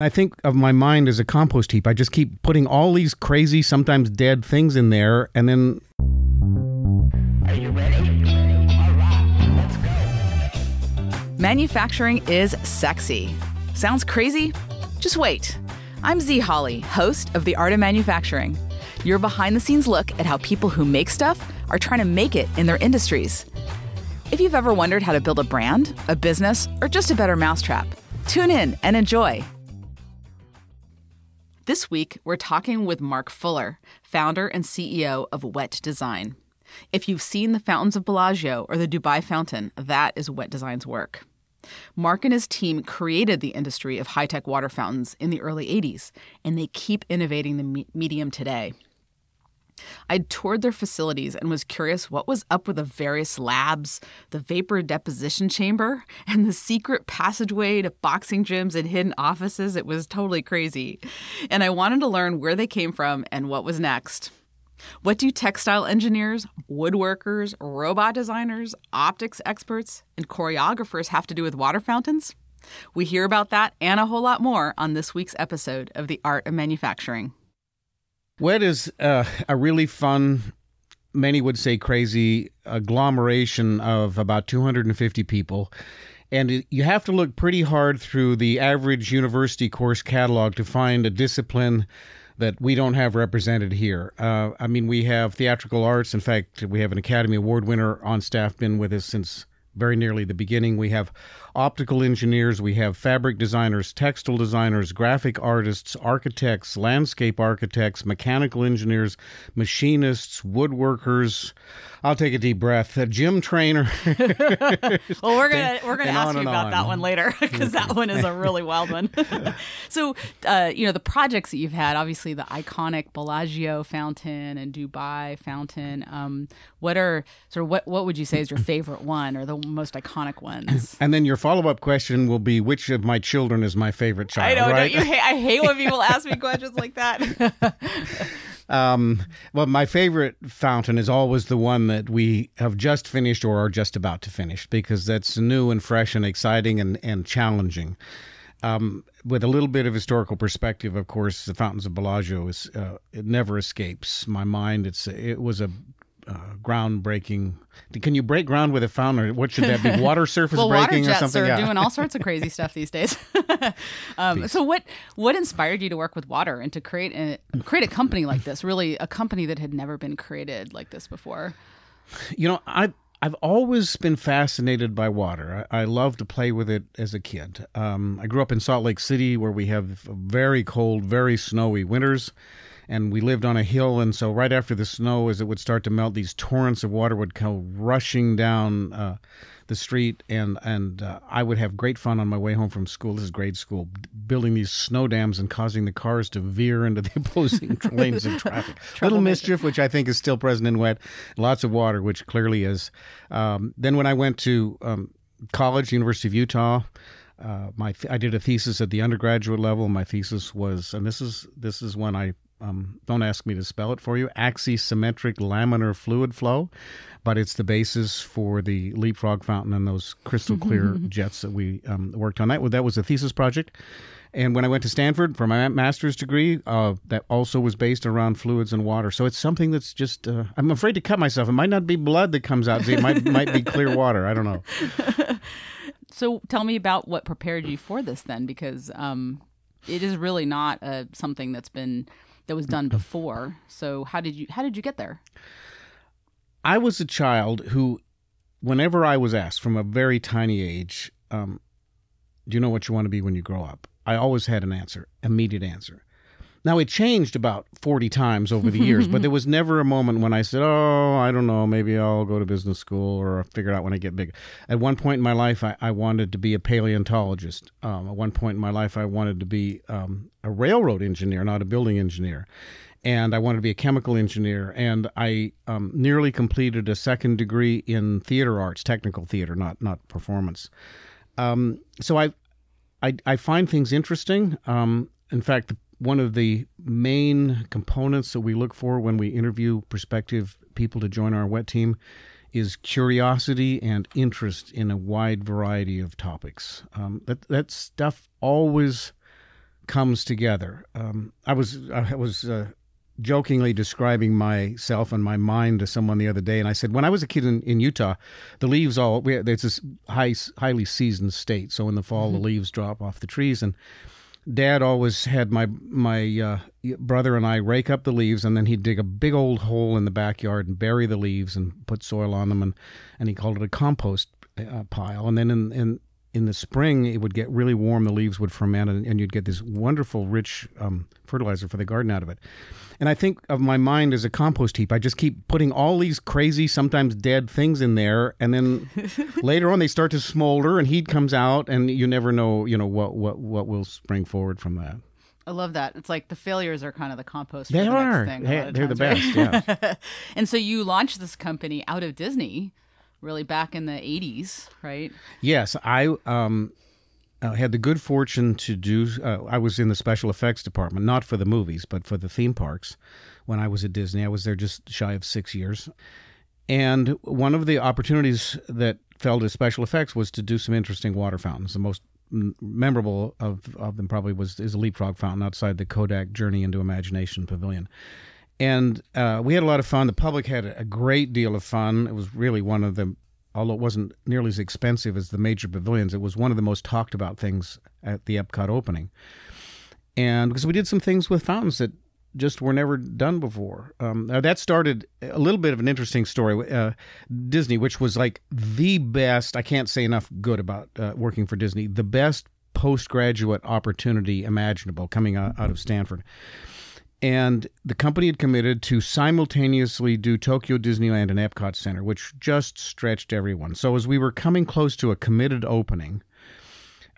I think of my mind as a compost heap. I just keep putting all these crazy, sometimes dead things in there, and then. Are you ready? All right, let's go. Manufacturing is sexy. Sounds crazy? Just wait. I'm Z Holly, host of The Art of Manufacturing. Your behind the scenes look at how people who make stuff are trying to make it in their industries. If you've ever wondered how to build a brand, a business, or just a better mousetrap, tune in and enjoy. This week, we're talking with Mark Fuller, founder and CEO of Wet Design. If you've seen the fountains of Bellagio or the Dubai fountain, that is Wet Design's work. Mark and his team created the industry of high tech water fountains in the early 80s, and they keep innovating the me- medium today. I toured their facilities and was curious what was up with the various labs, the vapor deposition chamber, and the secret passageway to boxing gyms and hidden offices. It was totally crazy. And I wanted to learn where they came from and what was next. What do textile engineers, woodworkers, robot designers, optics experts, and choreographers have to do with water fountains? We hear about that and a whole lot more on this week's episode of The Art of Manufacturing. Wet is uh, a really fun, many would say crazy, agglomeration of about 250 people. And you have to look pretty hard through the average university course catalog to find a discipline that we don't have represented here. Uh, I mean, we have theatrical arts. In fact, we have an Academy Award winner on staff, been with us since very nearly the beginning. We have optical engineers, we have fabric designers, textile designers, graphic artists, architects, landscape architects, mechanical engineers, machinists, woodworkers. I'll take a deep breath. A gym trainer. well, we're gonna we're gonna And ask you about on. that one later because that one is a really wild one. so, uh, you know, the projects that you've had, obviously the iconic Bellagio fountain and Dubai fountain. Um, what are sort of what what would you say is your favorite one or the most iconic ones? and then your follow up question will be which of my children is my favorite child? I know, right? don't you? Hate, I hate when people ask me questions like that. Um, well, my favorite fountain is always the one that we have just finished or are just about to finish because that's new and fresh and exciting and, and challenging. Um, with a little bit of historical perspective, of course, the fountains of Bellagio is uh, it never escapes my mind. It's it was a uh, groundbreaking. Can you break ground with a fountain? Or what should that be? Water surface well, water breaking or jets something? are Yeah. doing all sorts of crazy stuff these days. um, so, what what inspired you to work with water and to create a create a company like this? Really, a company that had never been created like this before. You know, I I've always been fascinated by water. I, I loved to play with it as a kid. Um, I grew up in Salt Lake City, where we have very cold, very snowy winters, and we lived on a hill. And so, right after the snow, as it would start to melt, these torrents of water would come rushing down uh, the street, and and uh, I would have great fun on my way home from school. This is grade school, building these snow dams and causing the cars to veer into the opposing lanes of traffic. Little mischief, which I think is still present in wet. Lots of water, which clearly is. Um, then when I went to um, college, University of Utah. Uh, my I did a thesis at the undergraduate level. My thesis was, and this is this is when I um, don't ask me to spell it for you, axisymmetric laminar fluid flow, but it's the basis for the leapfrog fountain and those crystal clear jets that we um, worked on. That that was a thesis project. And when I went to Stanford for my master's degree, uh, that also was based around fluids and water. So it's something that's just, uh, I'm afraid to cut myself. It might not be blood that comes out. It might, might be clear water. I don't know. So, tell me about what prepared you for this then, because um, it is really not uh, something that's been that was done before. So, how did you how did you get there? I was a child who, whenever I was asked from a very tiny age, um, do you know what you want to be when you grow up? I always had an answer, immediate answer. Now it changed about 40 times over the years, but there was never a moment when I said, "Oh, I don't know, maybe I'll go to business school or I'll figure it out when I get big." At one point in my life, I, I wanted to be a paleontologist. Um, at one point in my life, I wanted to be um, a railroad engineer, not a building engineer and I wanted to be a chemical engineer. And I um, nearly completed a second degree in theater arts, technical theater, not not performance. Um, so I, I I find things interesting. Um, in fact, one of the main components that we look for when we interview prospective people to join our wet team is curiosity and interest in a wide variety of topics. Um, that that stuff always comes together. Um, I was I was uh, jokingly describing myself and my mind to someone the other day, and I said when I was a kid in, in Utah, the leaves all we, it's this high, highly seasoned state, so in the fall the leaves drop off the trees and. Dad always had my my uh, brother and I rake up the leaves, and then he'd dig a big old hole in the backyard and bury the leaves and put soil on them, and, and he called it a compost uh, pile. And then in, in in the spring, it would get really warm. The leaves would ferment, and, and you'd get this wonderful, rich um, fertilizer for the garden out of it. And I think of my mind as a compost heap. I just keep putting all these crazy, sometimes dead things in there, and then later on they start to smolder, and heat comes out, and you never know, you know, what what what will spring forward from that. I love that. It's like the failures are kind of the compost. They for the are. Next thing, they, they're the best. Yeah. and so you launched this company out of Disney, really back in the '80s, right? Yes, I um, uh, had the good fortune to do. Uh, I was in the special effects department, not for the movies, but for the theme parks. When I was at Disney, I was there just shy of six years, and one of the opportunities that fell to special effects was to do some interesting water fountains. The most memorable of, of them probably was is a leapfrog fountain outside the Kodak Journey into Imagination Pavilion and uh, we had a lot of fun. The public had a great deal of fun. It was really one of the, although it wasn't nearly as expensive as the major pavilions, it was one of the most talked about things at the Epcot opening. And because we did some things with fountains that just were never done before. Um, that started a little bit of an interesting story. Uh, Disney, which was like the best, I can't say enough good about uh, working for Disney, the best postgraduate opportunity imaginable coming out, out of Stanford and the company had committed to simultaneously do Tokyo Disneyland and Epcot Center, which just stretched everyone. So as we were coming close to a committed opening,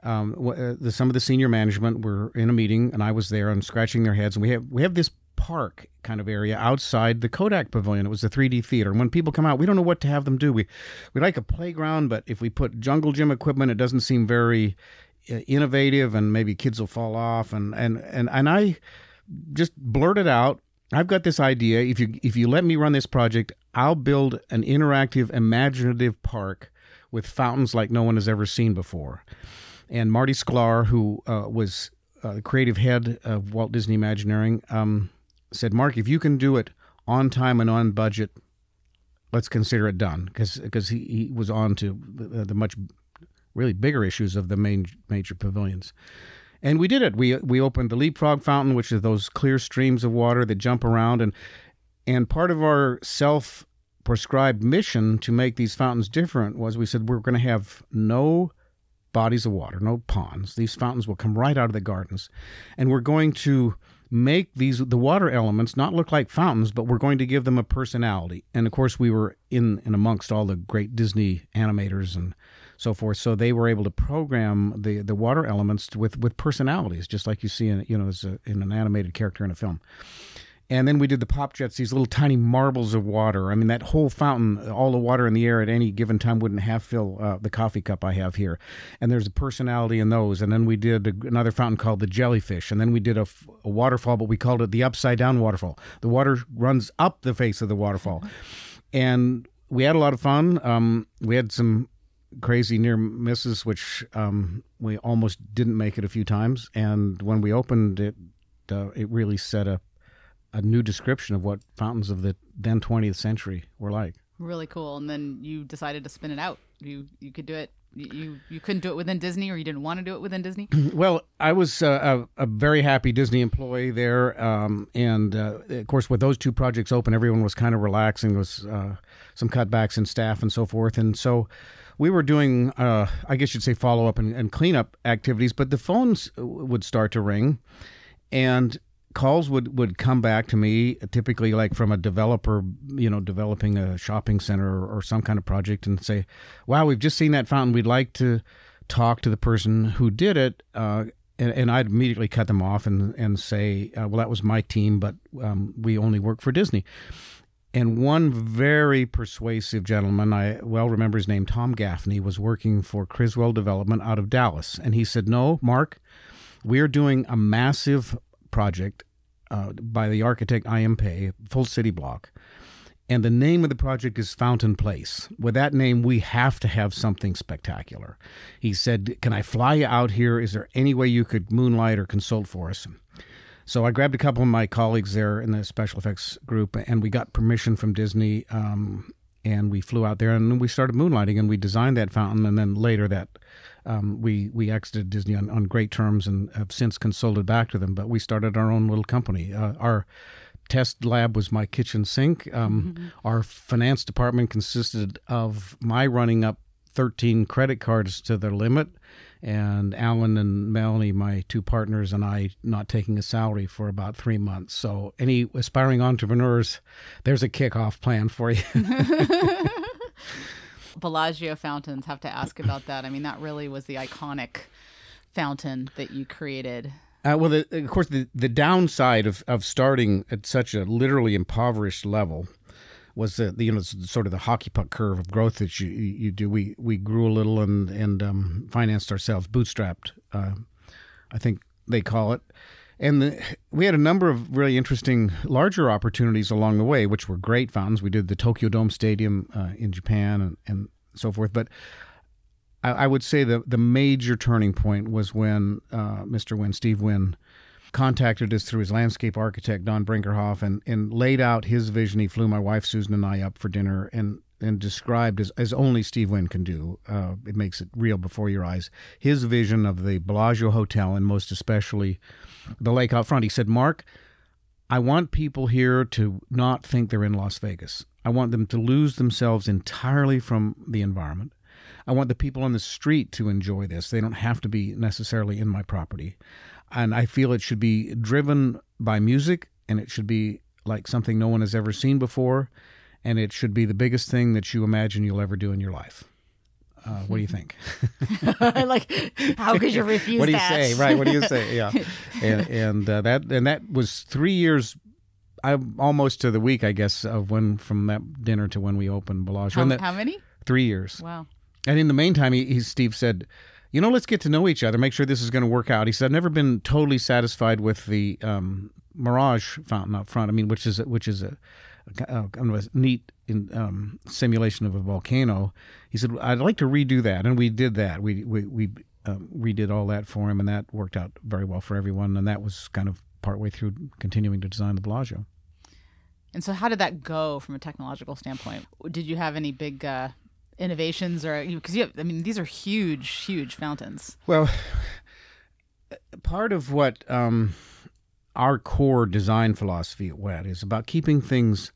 um, uh, the, some of the senior management were in a meeting, and I was there and scratching their heads. And we have we have this park kind of area outside the Kodak Pavilion. It was the 3D theater. And when people come out, we don't know what to have them do. We we like a playground, but if we put jungle gym equipment, it doesn't seem very uh, innovative, and maybe kids will fall off. And and and and I just blurted out I've got this idea. If you if you let me run this project, I'll build an interactive, imaginative park with fountains like no one has ever seen before. And Marty Sklar, who uh, was uh, the creative head of Walt Disney Imagineering, um, said, "Mark, if you can do it on time and on budget, let's consider it done." Because he, he was on to the, the much really bigger issues of the main major pavilions. And we did it. We we opened the leapfrog fountain, which is those clear streams of water that jump around, and and part of our self prescribed mission to make these fountains different was we said we're going to have no bodies of water, no ponds. These fountains will come right out of the gardens, and we're going to make these the water elements not look like fountains, but we're going to give them a personality. And of course, we were in and amongst all the great Disney animators and so forth. So they were able to program the the water elements with with personalities, just like you see in you know as a, in an animated character in a film. And then we did the pop jets, these little tiny marbles of water. I mean, that whole fountain, all the water in the air at any given time wouldn't half fill uh, the coffee cup I have here. And there's a personality in those. And then we did a, another fountain called the jellyfish. And then we did a waterfall, but we called it the upside down waterfall. The water runs up the face of the waterfall. And we had a lot of fun. Um, we had some crazy near misses, which um, we almost didn't make it a few times. And when we opened it, uh, it really set a a new description of what fountains of the then 20th century were like. Really cool. And then you decided to spin it out. You you could do it. You you, couldn't do it within Disney, or you didn't want to do it within Disney. Well, I was uh, a, a very happy Disney employee there, um, and uh, of course, with those two projects open, everyone was kind of relaxing. There was uh, some cutbacks in staff and so forth, and so we were doing, uh, I guess you'd say, follow up and, and cleanup activities. But the phones would start to ring, and calls would, would come back to me typically like from a developer you know developing a shopping center or, or some kind of project and say wow we've just seen that fountain we'd like to talk to the person who did it uh, and, I'd immediately cut them off and, and say uh, well that was my team but um, we only work for Disney and one very persuasive gentleman, I well remember his name, Tom Gaffney, was working for Criswell Development out of Dallas. And he said, No, Mark, we are doing a massive project uh, by the architect I.M. Full city block. And the name of the project is Fountain Place. With that name, we have to have something spectacular. He said, Can I fly you out here? Is there any way you could moonlight or consult for us? So I grabbed a couple of my colleagues there in the special effects group, and we got permission from Disney. Um, and we flew out there, and we started moonlighting, and we designed that fountain. And then later, that um, we we exited Disney on, on great terms, and have since consulted back to them. But we started our own little company. Uh, our test lab was my kitchen sink. Um, Our finance department consisted of my running up 13 credit cards to their limit, and Alan and Melanie, my two partners, and I not taking a salary for about three months. So, any aspiring entrepreneurs, there's a kickoff plan for you. Bellagio fountains have to ask about that. I mean, that really was the iconic fountain that you created. Uh, well, the, of course, the, the downside of, of starting at such a literally impoverished level was the, the you know sort of the hockey puck curve of growth that you you do. We we grew a little and and um, financed ourselves, bootstrapped. Uh, I think they call it. And the, we had a number of really interesting larger opportunities along the way, which were great fountains. We did the Tokyo Dome Stadium uh, in Japan and, and so forth. But I, I would say the the major turning point was when uh, Mr. Wynn, Steve Wynn, contacted us through his landscape architect Don Brinkerhoff and, and laid out his vision. He flew my wife Susan and I up for dinner and and described as, as only Steve Wynn can do. Uh, it makes it real before your eyes. His vision of the Bellagio Hotel and most especially the lake out front. He said, Mark, I want people here to not think they're in Las Vegas. I want them to lose themselves entirely from the environment. I want the people on the street to enjoy this. They don't have to be necessarily in my property. And I feel it should be driven by music and it should be like something no one has ever seen before. And it should be the biggest thing that you imagine you'll ever do in your life. Uh, what do you think? like, how could you refuse what do you that? say? Right? What do you say? Yeah, and and uh, that and that was three years. I almost to the week, I guess, of when from that dinner to when we opened Bellagio. How, that- how many? three years. Wow. And in the meantime, he, he Steve said, "You know, let's get to know each other. Make sure this is going to work out." He said, "I've never been totally satisfied with the um, Mirage fountain up front. I mean, which is a, which is a, a a neat in, um, simulation of a volcano." He said, "I'd like to redo that," and we did that. We we we um, redid all that for him, and that worked out very well for everyone. And that was kind of partway through continuing to design the Bellagio. And so, how did that go from a technological standpoint? Did you have any big uh, innovations, or because you have? I mean, these are huge, huge fountains. Well, part of what um, our core design philosophy at WET is about keeping things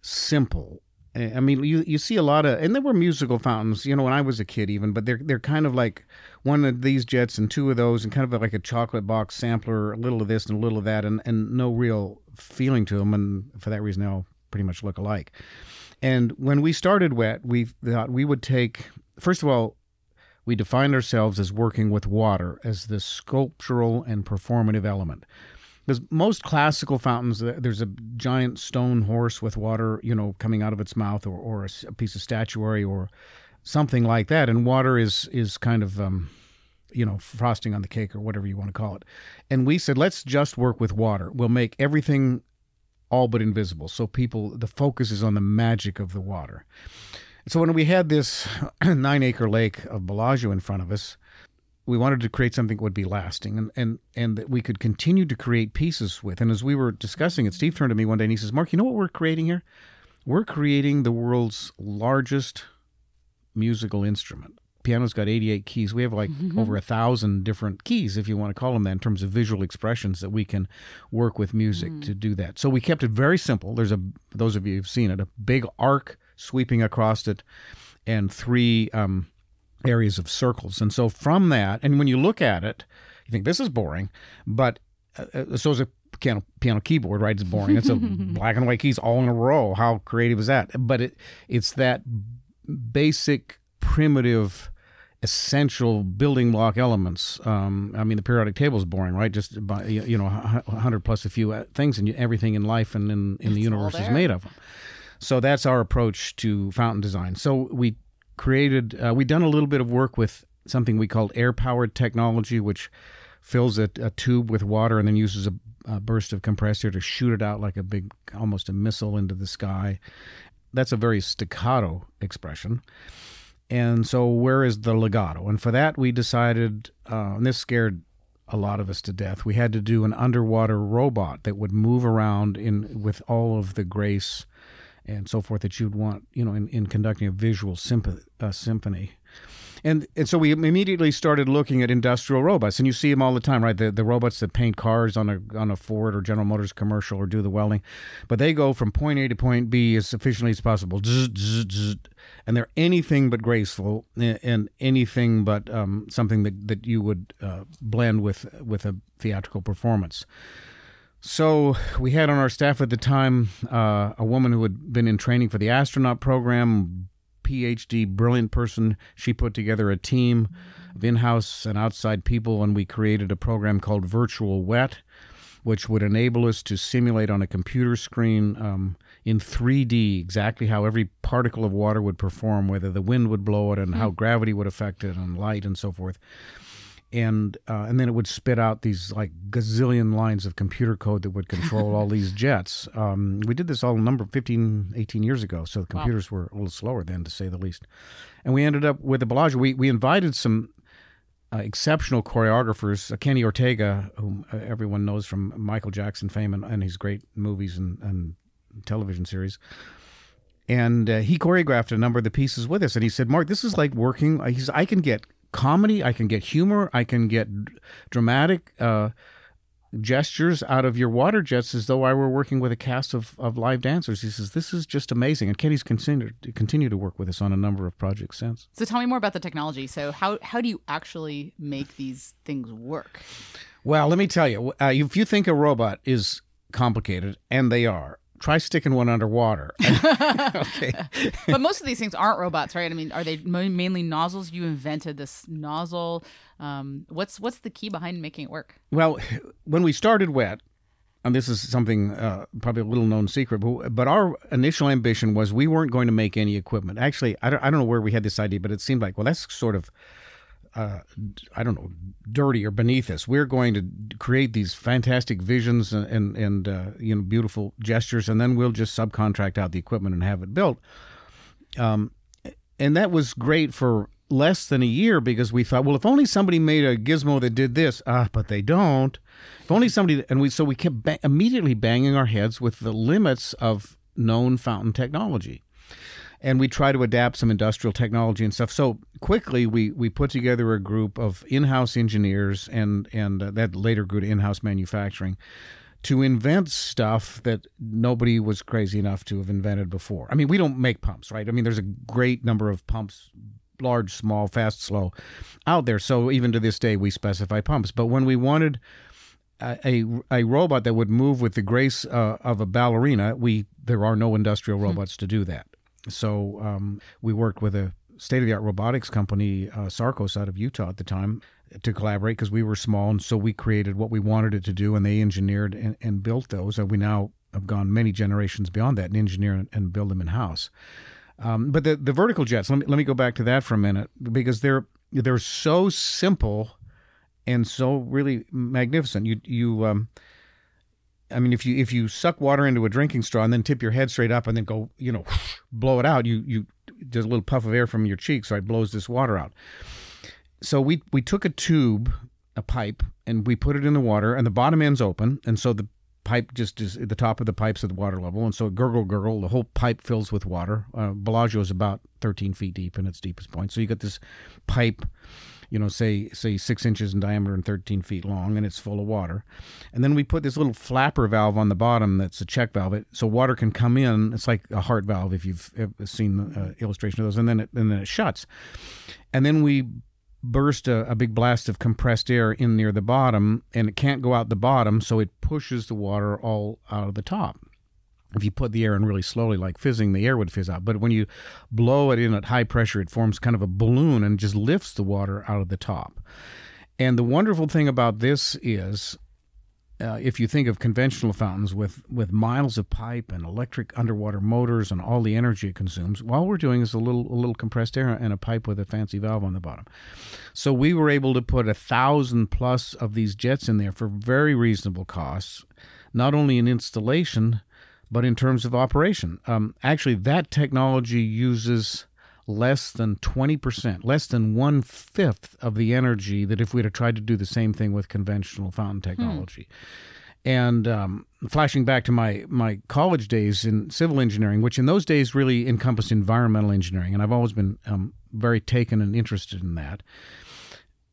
simple. I mean, you you see a lot of, and there were musical fountains, you know, when I was a kid, even, but they're they're kind of like one of these jets and two of those, and kind of like a chocolate box sampler, a little of this and a little of that, and and no real feeling to them, and for that reason, they all pretty much look alike. And when we started WET, we thought we would take, first of all, we defined ourselves as working with water as the sculptural and performative element. Because most classical fountains, there's a giant stone horse with water, you know, coming out of its mouth, or, or a, piece of statuary, or something like that, and water is is kind of, um, you know, frosting on the cake, or whatever you want to call it. And we said, let's just work with water. We'll make everything all but invisible, so people, the focus is on the magic of the water. So when we had this nine acre lake of Bellagio in front of us, we wanted to create something that would be lasting and, and, and that we could continue to create pieces with. And as we were discussing it, Steve turned to me one day and he says, Mark, you know what we're creating here? We're creating the world's largest musical instrument. Piano's got 88 keys. We have like over a thousand different keys, if you want to call them that, in terms of visual expressions that we can work with music to do that. So we kept it very simple. There's a, those of you who've seen it, a big arc sweeping across it and three um, areas of circles. And so from that, and when you look at it, you think this is boring, but uh, uh, so is a piano, piano keyboard, right? It's boring. It's a black and white keys all in a row. How creative is that? But it it's that basic, primitive, essential building block elements. Um, I mean, the periodic table is boring, right? Just by, you know, a hundred plus a few uh, things, and everything in life and in, in the It's universe is made of them. So that's our approach to fountain design. So we created, uh, we done a little bit of work with something we called air powered technology, which fills a, a tube with water and then uses a uh, burst of compressed air to shoot it out like a big, almost a missile into the sky. That's a very staccato expression. And so, where is the legato? And for that, we decided, uh, and this scared a lot of us to death. We had to do an underwater robot that would move around in with all of the grace and so forth that you'd want, you know, in, in conducting a visual uh, symphony. And and so we immediately started looking at industrial robots, and you see them all the time, right? The the robots that paint cars on a on a Ford or General Motors commercial or do the welding, but they go from point A to point B as efficiently as possible, and they're anything but graceful and anything but um, something that that you would uh, blend with with a theatrical performance. So we had on our staff at the time uh, a woman who had been in training for the astronaut program, PhD, brilliant person. She put together a team of in-house and outside people, and we created a program called Virtual Wet, which would enable us to simulate on a computer screen um, in 3D exactly how every particle of water would perform, whether the wind would blow it, and how gravity would affect it, and light, and so forth and uh, and then it would spit out these like gazillion lines of computer code that would control all these jets. Um, we did this all a number 15, 18 years ago, so the computers were a little slower then, to say the least. And we ended up with the Bellagio. We we invited some uh, exceptional choreographers, uh, Kenny Ortega, whom uh, everyone knows from Michael Jackson fame and, and his great movies and, and television series. And uh, he choreographed a number of the pieces with us. And he said, Mark, this is like working. uh, He's, I can get comedy, I can get humor, I can get dramatic uh, gestures out of your water jets as though I were working with a cast of, of live dancers. He says, This is just amazing. And Kenny's continued, to continue to work with us on a number of projects since. So tell me more about the technology. So how how do you actually make these things work? Well, let me tell you, uh, if you think a robot is complicated, and they are, try sticking one underwater. okay. but most of these things aren't robots, right? I mean, are they mainly nozzles? You invented this nozzle. Um, what's what's the key behind making it work? Well, when we started Wet, and this is something uh, probably a little known secret, but, but our initial ambition was we weren't going to make any equipment. Actually, I don't, I don't know where we had this idea, but it seemed like, well, that's sort of, uh, I don't know, dirty or beneath us. We're going to create these fantastic visions and, and, and uh, you know, beautiful gestures, and then we'll just subcontract out the equipment and have it built. Um, and that was great for less than a year because we thought, well, if only somebody made a gizmo that did this, ah, but they don't. If only somebody, and we so we kept ba- immediately banging our heads with the limits of known fountain technology, and we try to adapt some industrial technology and stuff. So quickly, we we put together a group of in-house engineers, and and uh, that later grew to in-house manufacturing. To invent stuff that nobody was crazy enough to have invented before. I mean, we don't make pumps, right? I mean, there's a great number of pumps large, small, fast, slow out there. So even to this day, we specify pumps. But when we wanted a a, a robot that would move with the grace uh, of a ballerina, we there are no industrial robots to do that. So um, we worked with a state of the art robotics company, uh, Sarcos, out of Utah at the time, to collaborate because we were small, and so we created what we wanted it to do, and they engineered and, and built those. And we now have gone many generations beyond that and engineer and, and build them in house. Um, but the the vertical jets, let me let me go back to that for a minute because they're they're so simple and so really magnificent. You you um, I mean, if you if you suck water into a drinking straw and then tip your head straight up and then go, you know, blow it out, you you there's a little puff of air from your cheeks, so it blows this water out. So we we took a tube, a pipe, and we put it in the water, and the bottom end's open, and so the pipe just is at the top of the pipe's at the water level, and so gurgle gurgle, the whole pipe fills with water. Uh, Bellagio is about 13 feet deep in its deepest point, so you got this pipe you know, say say six inches in diameter and 13 feet long, and it's full of water. And then we put this little flapper valve on the bottom that's a check valve, it, so water can come in. It's like a heart valve if you've seen the uh, illustration of those, and then it and then it shuts. And then we burst a, a big blast of compressed air in near the bottom, and it can't go out the bottom, so it pushes the water all out of the top if you put the air in really slowly, like fizzing, the air would fizz out. But when you blow it in at high pressure, it forms kind of a balloon and just lifts the water out of the top. And the wonderful thing about this is uh, if you think of conventional fountains with, with miles of pipe and electric underwater motors and all the energy it consumes, all we're doing is a little a little compressed air and a pipe with a fancy valve on the bottom. So we were able to put a thousand plus of these jets in there for very reasonable costs, not only in installation, but in terms of operation. Um, actually, that technology uses less than 20%, less than one fifth of the energy that if we'd have tried to do the same thing with conventional fountain technology. And um, flashing back to my, my college days in civil engineering, which in those days really encompassed environmental engineering, and I've always been um, very taken and interested in that,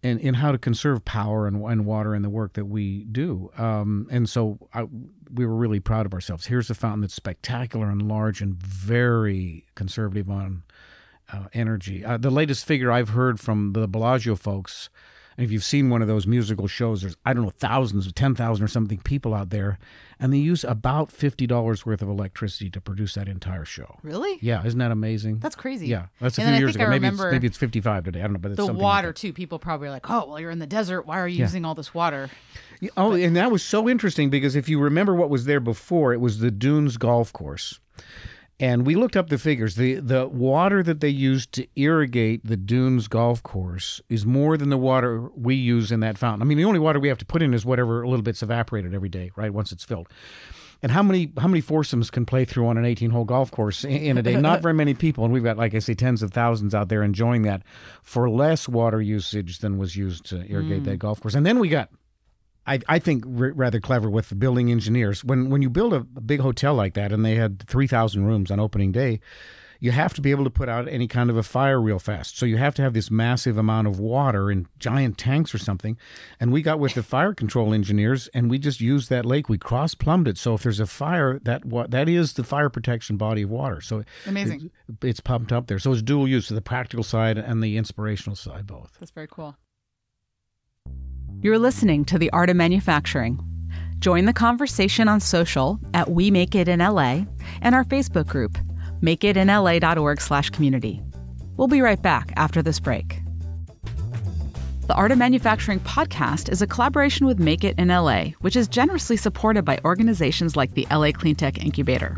and in how to conserve power and, and water in the work that we do. Um, and so I, we were really proud of ourselves. Here's a fountain that's spectacular and large and very conservative on uh, energy. Uh, the latest figure I've heard from the Bellagio folks, and if you've seen one of those musical shows, there's I don't know thousands of ten thousand or something people out there, and they use about fifty dollars worth of electricity to produce that entire show. Really? Yeah, isn't that amazing? That's crazy. yeah, that's a And few years ago. Maybe it's maybe it's fifty five today. I don't know, but it's the water Like too. People probably are like, "Oh, well, you're in the desert. Why are you using all this water?" Yeah, Oh, and that was so interesting because if you remember what was there before, it was the Dunes Golf Course. And we looked up the figures. The the water that they used to irrigate the Dunes Golf Course is more than the water we use in that fountain. I mean, the only water we have to put in is whatever a little bit's evaporated every day, right? Once it's filled. And how many how many foursomes can play through on an 18 hole golf course in, in a day? Not very many people, and we've got, like I say, tens of thousands out there enjoying that for less water usage than was used to irrigate hmm. that golf course. And then we got I, I think r- rather clever with the building engineers. When when you build a, a big hotel like that, and they had three thousand rooms on opening day, you have to be able to put out any kind of a fire real fast. So you have to have this massive amount of water in giant tanks or something. And we got with the fire control engineers, and we just used that lake. We cross plumbed it. So if there's a fire, that wa- that is the fire protection body of water. So Amazing. it- it's pumped up there. So it's dual use, so the practical side and the inspirational side both. That's very cool. You're listening to The Art of Manufacturing. Join the conversation on social at We Make It in LA and our Facebook group, makeitinla.org slash community. We'll be right back after this break. The Art of Manufacturing podcast is a collaboration with Make It in LA, which is generously supported by organizations like the LA Cleantech Incubator.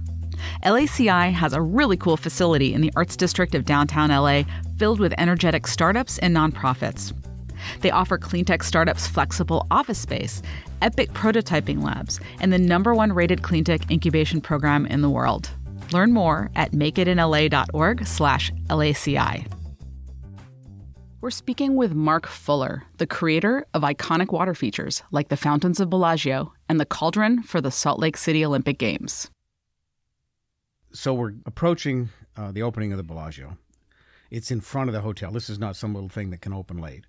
LACI has a really cool facility in the Arts District of downtown LA filled with energetic startups and nonprofits. They offer cleantech startups flexible office space, epic prototyping labs, and the number one rated cleantech incubation program in the world. Learn more at makeitinla.org slash LACI. We're speaking with Mark Fuller, the creator of iconic water features like the Fountains of Bellagio and the Cauldron for the Salt Lake City Olympic Games. so we're approaching uh, the opening of the Bellagio. It's in front of the hotel. This is not some little thing that can open late.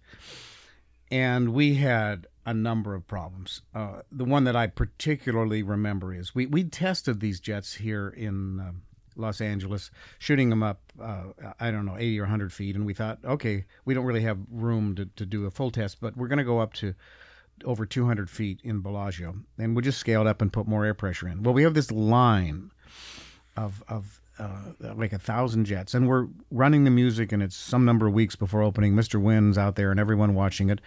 And we had a number of problems. Uh, the one that I particularly remember is we we tested these jets here in um Los Angeles, shooting them up. Uh, I don't know, eighty or hundred feet, and we thought, okay, we don't really have room to, to do a full test, but we're going to go up to over 200 feet in Bellagio, and we just scaled up and put more air pressure in. Well, we have this line of of uh, like a thousand jets, and we're running the music, and it's some number of weeks before opening. Mr. Wynn's out there, and everyone watching it.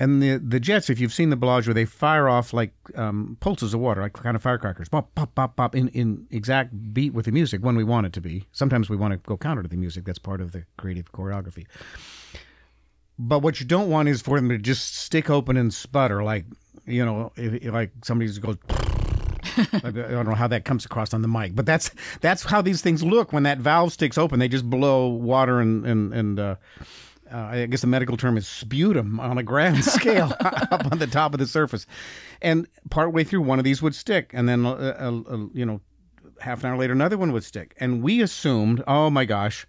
And the the jets, if you've seen the Bellagio, they fire off like um, pulses of water, like kind of firecrackers, pop, pop, pop, pop, in in exact beat with the music when we want it to be. Sometimes we want to go counter to the music. That's part of the creative choreography. But what you don't want is for them to just stick open and sputter, like you know, if, if, like somebody just goes. I don't know how that comes across on the mic, but that's that's how these things look when that valve sticks open. They just blow water and and and uh, uh, I guess the medical term is sputum on a grand scale up on the top of the surface. And partway through, one of these would stick, and then uh, uh, uh, you know, half an hour later, another one would stick. And we assumed, oh my gosh,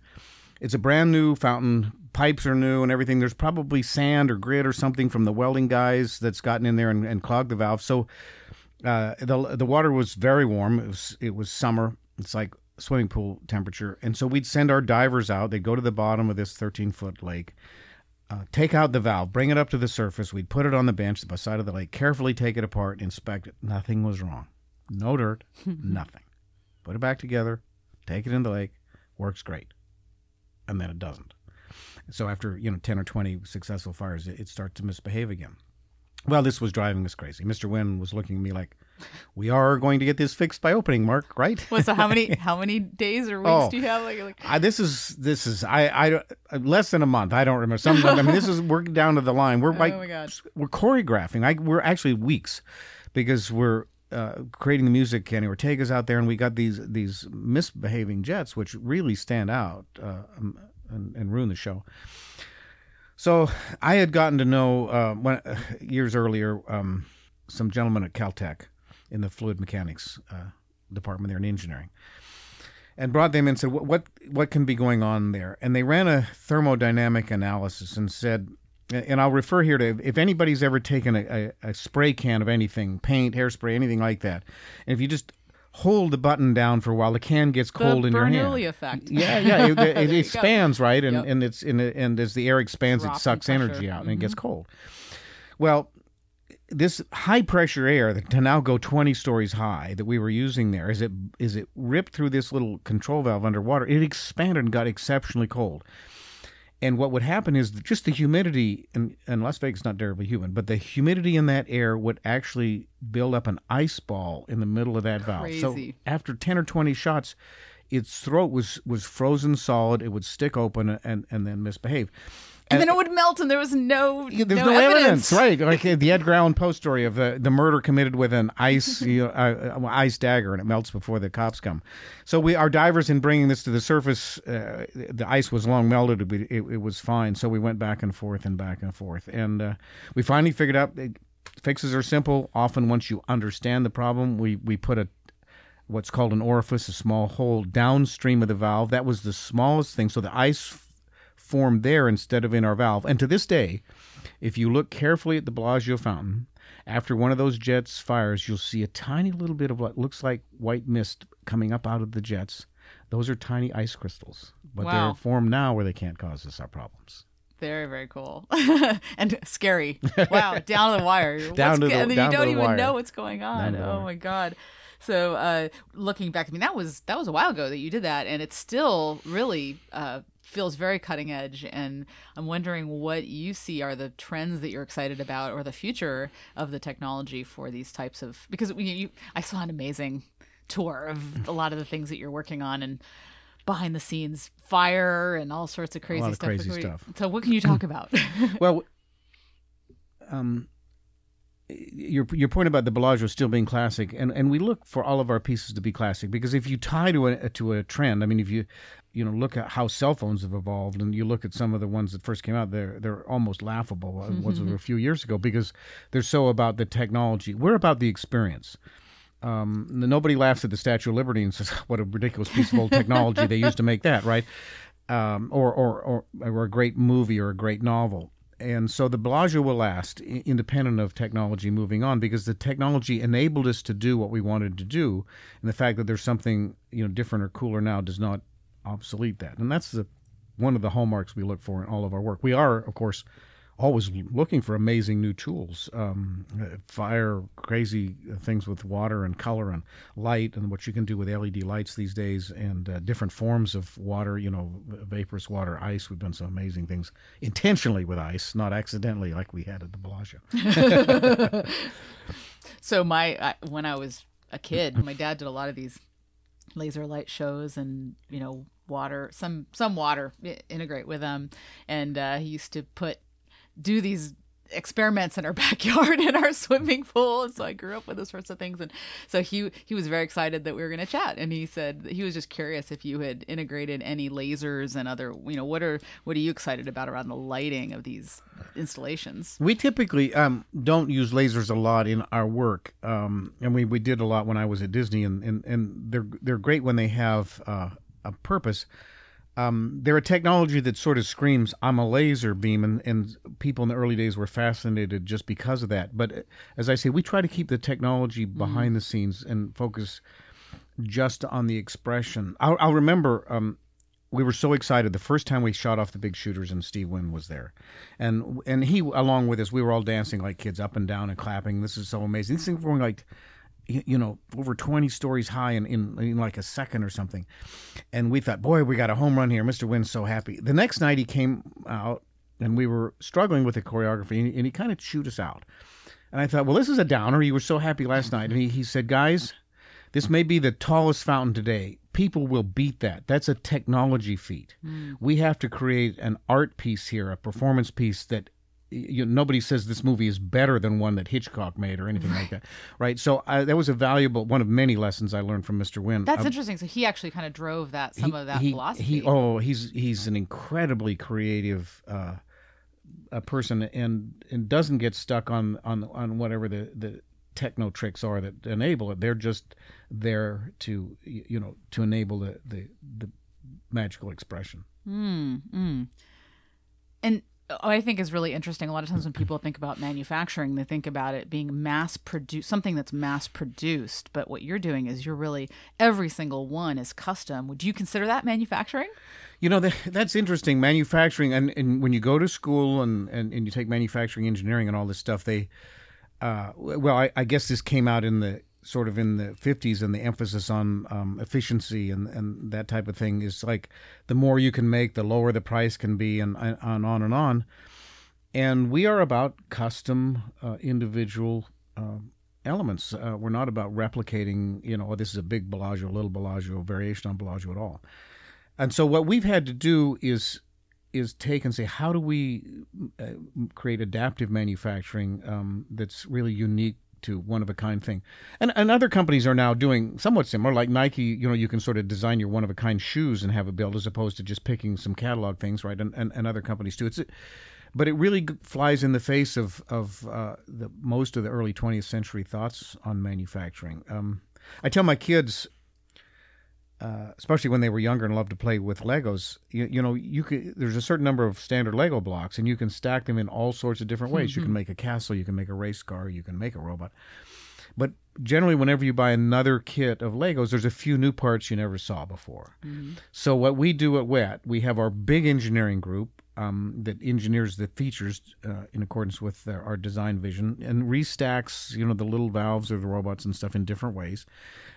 it's a brand new fountain. Pipes are new and everything. There's probably sand or grit or something from the welding guys that's gotten in there and, and clogged the valve. So uh, the the water was very warm. It was it was summer. It's like swimming pool temperature, and so we'd send our divers out. They'd go to the bottom of this 13 foot lake, uh, take out the valve, bring it up to the surface. We'd put it on the bench by the side of the lake, carefully take it apart, inspect it. Nothing was wrong. No dirt, nothing. Put it back together, take it in the lake, works great, and then it doesn't. So after you know 10 or 20 successful fires, it, it starts to misbehave again. Well, this was driving us crazy. Mr. Wynn was looking at me like, "We are going to get this fixed by opening, Mark, right?" Well, so how many how many days or weeks Oh. do you have? Like, like I, this is this is I I less than a month. I don't remember. Some I mean, this is we're down to the line. We're like Oh my we're choreographing. I, we're actually weeks because we're uh, creating the music. Kenny Ortega's out there, and we got these these misbehaving jets, which really stand out uh, um, and, and ruin the show. So I had gotten to know uh, when, years earlier um, some gentlemen at Caltech in the fluid mechanics uh, department there in engineering, and brought them in and said, "What what what can be going on there?" And they ran a thermodynamic analysis and said, and I'll refer here to if anybody's ever taken a, a, a spray can of anything, paint, hairspray, anything like that, and if you just hold the button down for a while, the can gets cold the in your hand. Bernoulli effect. Yeah, yeah, it, it go. expands, right? And Yep. and it's in and as the air expands, Drop it sucks energy out and it gets mm-hmm. cold. Well, this high pressure air that to now go 20 stories high that we were using there is it is it ripped through this little control valve underwater it expanded and got exceptionally cold and what would happen is that just the humidity and, and las vegas is not terribly humid but the humidity in that air would actually build up an ice ball in the middle of that valve so Crazy. after 10 or 20 shots its throat was was frozen solid it would stick open and and then misbehave and then it would melt, and there was no yeah, there's no, no, evidence. right? Like uh, the Edgar Allan Poe story of the, the murder committed with an ice you know, uh, uh, ice dagger, and it melts before the cops come. So we, our divers, in bringing this to the surface, uh, the ice was long melted, but it, it was fine. So we went back and forth and back and forth, and uh, we finally figured out. uh, Fixes are simple. Often, once you understand the problem, we we put a what's called an orifice, a small hole downstream of the valve. That was the smallest thing. So the ice f- formed there instead of in our valve. And to this day, if you look carefully at the Bellagio fountain, after one of those jets fires, you'll see a tiny little bit of what looks like white mist coming up out of the jets. Those are tiny ice crystals, but Wow. they're formed now where they can't cause us our problems. Very, very cool and scary. Wow, down to the wire. Down What's to the- and then you don't even wire. know what's going on. Down to the Oh my god. So, uh, looking back, I mean, that was that was a while ago that you did that, and it still really uh, feels very cutting edge. And I'm wondering what you see are the trends that you're excited about, or the future of the technology for these types of. Because you, you I saw an amazing tour of a lot of the things that you're working on, and behind the scenes fire and all sorts of crazy lot of stuff. crazy stuff. So, what can you talk about? well, um, your your point about the Bellagio still being classic, and, and we look for all of our pieces to be classic because if you tie to a to a trend, I mean, if you you know look at how cell phones have evolved, and you look at some of the ones that first came out, they're they're almost laughable. uh, Ones that were a few years ago because they're so about the technology. We're about the experience. Um, nobody laughs at the Statue of Liberty and says, "What a ridiculous piece of old technology they used to make that," right? Um, or, or or or a great movie or a great novel. And so the Bellagio will last, independent of technology moving on, because the technology enabled us to do what we wanted to do, and the fact that there's something you know different or cooler now does not obsolete that. And that's the one of the hallmarks we look for in all of our work. We are, of course, always looking for amazing new tools, um, fire crazy things with water and color and light, and what you can do with LED lights these days, and uh, different forms of water. You know, vaporous water, ice. We've done some amazing things intentionally with ice, not accidentally, like we had at the Bellagio. So my I, when I was a kid, my dad did a lot of these laser light shows and you know water some some water integrate with them and uh, he used to put do these experiments in our backyard in our swimming pool. And so I grew up with those sorts of things. And so he he was very excited that we were going to chat. And he said he was just curious if you had integrated any lasers and other you know what are what are you excited about around the lighting of these installations? We typically um, don't use lasers a lot in our work, um, and we, we did a lot when I was at Disney, and, and, and they're they're great when they have uh, a purpose. Um, they're a technology that sort of screams, "I'm a laser beam," and, and people in the early days were fascinated just because of that. But uh, as I say, we try to keep the technology behind the scenes and focus just on the expression. I'll, I'll remember um, we were so excited the first time we shot off the big shooters and Steve Wynn was there, and and he along with us, we were all dancing like kids, up and down and clapping. This is so amazing. These things were going like, you know, over twenty stories high in, in in like a second or something, and we thought, boy, we got a home run here. Mister Wynn's so happy. The next night he came out, and we were struggling with the choreography, and he, and he kind of chewed us out. And I thought, well, this is a downer. You were so happy last night. And he, he said, guys, this may be the tallest fountain today. People will beat that. That's a technology feat. Hmm. We have to create an art piece here, a performance piece that you nobody says this movie is better than one that Hitchcock made or anything like that, right? So uh, that was a valuable one of many lessons I learned from Mr. Wynn. That's Uh, interesting. So he actually kind of drove that some he- of that he- philosophy. He, oh, he's he's an incredibly creative uh, a person, and and doesn't get stuck on on on whatever the the techno tricks are that enable it. They're just there to you know to enable the the, the magical expression. And what I think is really interesting. A lot of times when people think about manufacturing, they think about it being mass produced, something that's mass produced. But what you're doing is you're really every single one is custom. Would you consider that manufacturing? You know, that, that's interesting. Manufacturing, and, and when you go to school and, and, and you take manufacturing engineering and all this stuff, they, uh, well, I, I guess this came out in the sort of in the 50s and the emphasis on um, efficiency and, and that type of thing is like the more you can make, the lower the price can be, and, and on and on. And we are about custom, uh, individual um elements. Uh, we're not about replicating, you know, oh, this is a big Bellagio, a little Bellagio, variation on Bellagio at all. And so what we've had to do is is take and say how do we uh, create adaptive manufacturing um, that's really unique to one of a kind thing. And and other companies are now doing somewhat similar like Nike, you know, you can sort of design your one of a kind shoes and have it built as opposed to just picking some catalog things, right? And and, and other companies too. It's but it really flies in the face of of uh, the most of the early 20th century thoughts on manufacturing. Um, I tell my kids uh, especially when they were younger and loved to play with Legos, you, you know, you could there's a certain number of standard Lego blocks, and you can stack them in all sorts of different ways. You can make a castle, you can make a race car, you can make a robot. But generally, whenever you buy another kit of Legos, there's a few new parts you never saw before. So what we do at WET, we have our big engineering group um, that engineers the features uh, in accordance with our design vision and restacks, you know, the little valves or the robots and stuff in different ways.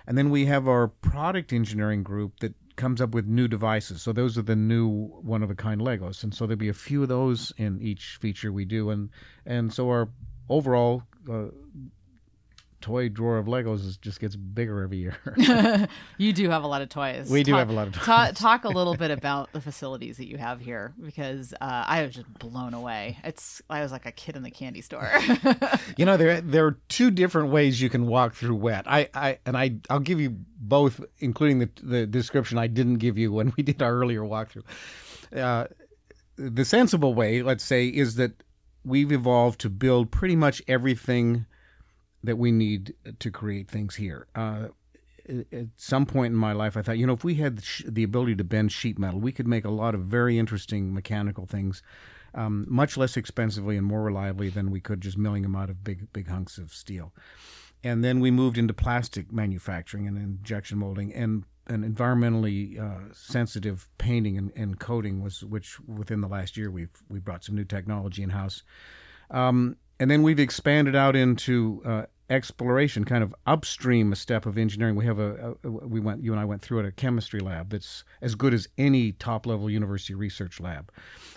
And then we have our product engineering group that comes up with new devices. So those are the new one of a kind Legos. And so there'll be a few of those in each feature we do. And and so our overall uh, toy drawer of Legos is, just gets bigger every year. You do have a lot of toys. We do Talk- have a lot of ta- talk a little bit about the facilities that you have here because uh, I was just blown away. It's I was like a kid in the candy store. You know, there there are two different ways you can walk through WET. I, I and I I'll give you both, including the the description I didn't give you when we did our earlier walkthrough. Uh, the sensible way, let's say, is that we've evolved to build pretty much everything that we need to create things here. Uh, at some point in my life, I thought, you know, if we had the ability to bend sheet metal, we could make a lot of very interesting mechanical things, um, much less expensively and more reliably than we could just milling them out of big, big hunks of steel. And then we moved into plastic manufacturing and injection molding and an environmentally uh, sensitive painting and, and coating was which within the last year we've we brought some new technology in house. Um, and then we've expanded out into uh, exploration, kind of upstream a step of engineering. We have a, a we went you and I went through it a chemistry lab that's as good as any top level university research lab.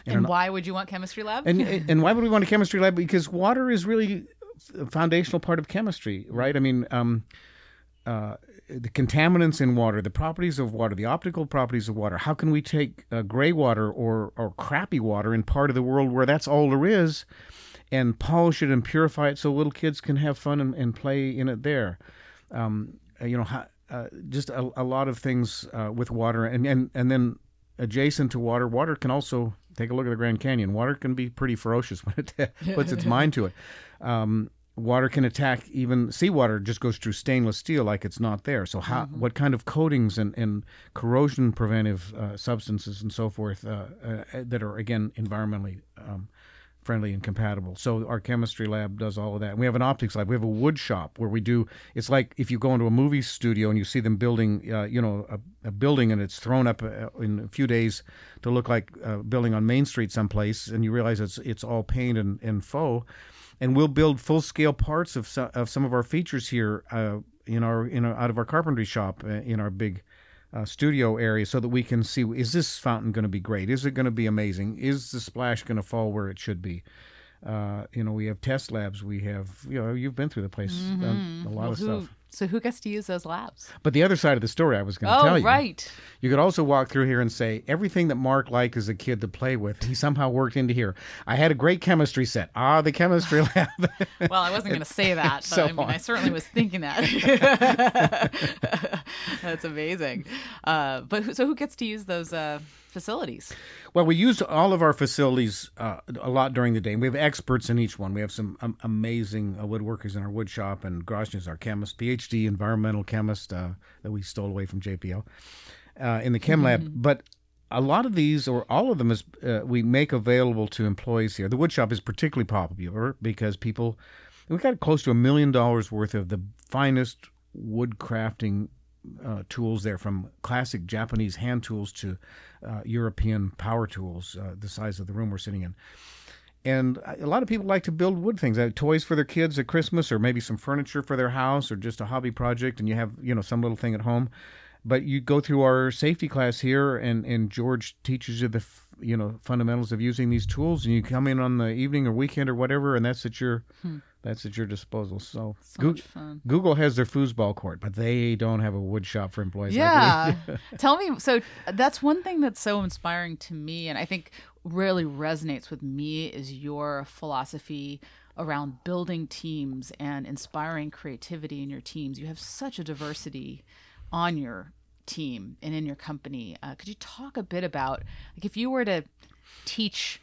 and why would you want chemistry lab? And and why would we want a chemistry lab? Because water is really a foundational part of chemistry, right? I mean, um, uh, the contaminants in water, the properties of water, the optical properties of water. How can we take uh, gray water or or crappy water in part of the world where that's all there is, and polish it and purify it so little kids can have fun and, and play in it there? Um, uh, you know, uh, just a, a lot of things uh, with water, and, and and then adjacent to water, water can also take a look at the Grand Canyon. Water can be pretty ferocious when it puts its mind to it. Um, water can attack even seawater just goes through stainless steel like it's not there so how what kind of coatings and, and corrosion preventive uh, substances and so forth uh, uh, that are again environmentally um, friendly and compatible. So our chemistry lab does all of that. And we have an optics lab. We have a wood shop where we do it's like if you go into a movie studio and you see them building uh, you know a, a building and it's thrown up uh, in a few days to look like a building on main street someplace and you realize it's it's all paint and, and faux. And we'll build full scale parts of some, of some of our features here uh, in our in our, out of our carpentry shop uh, in our big uh, studio area so that we can see is this fountain going to be great is it going to be amazing is the splash going to fall where it should be Uh, you know, we have test labs. We have, you know, you've been through the place, uh, a lot Mm-hmm. Well, of who, stuff. So who gets to use those labs? But the other side of the story I was going to Oh, tell you. right. You could also walk through here and say everything that Mark liked as a kid to play with, he somehow worked into here. I had a great chemistry set. Ah, the chemistry lab. Well, I wasn't going to say that, but So I mean, I certainly was thinking that. That's amazing. Uh, but who, so who gets to use those uh, facilities? well, we use all of our facilities uh, a lot during the day. We have experts in each one. We have some um, amazing uh, woodworkers in our wood shop, and Grosjean is our chemist, PhD environmental chemist uh, that we stole away from JPL uh, in the chem lab. But a lot of these, or all of them, is uh, we make available to employees here. The wood shop is particularly popular because people we've got close to a million dollars worth of the finest wood crafting uh, tools there, from classic Japanese hand tools to uh, European power tools, uh, the size of the room we're sitting in. And a lot of people like to build wood things, uh, toys for their kids at Christmas, or maybe some furniture for their house, or just a hobby project, and you have you know some little thing at home. But you go through our safety class here, and and George teaches you the f- you know fundamentals of using these tools, and you come in on the evening or weekend or whatever, and that's at your that's at your disposal. So, So fun. Google has their foosball court, but they don't have a wood shop for employees. like Yeah. Tell me. So that's one thing that's so inspiring to me, and I think really resonates with me is your philosophy around building teams and inspiring creativity in your teams. You have such a diversity on your team and in your company. Uh, could you talk a bit about, like, if you were to teach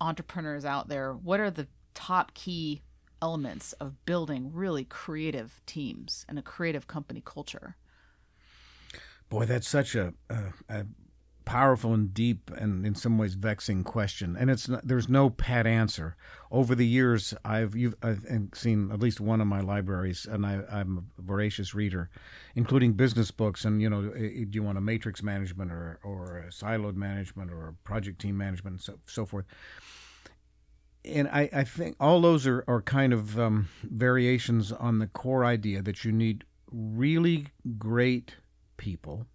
entrepreneurs out there, what are the top key elements of building really creative teams and a creative company culture? Boy, that's such a, a, a powerful and deep and in some ways vexing question. And it's not, there's no pat answer. Over the years, I've you've I've seen at least one of my libraries, and I, I'm a voracious reader, including business books. And you know, do you want a matrix management or or siloed management or project team management and so so forth. And I, I think all those are, are kind of um, variations on the core idea that you need really great people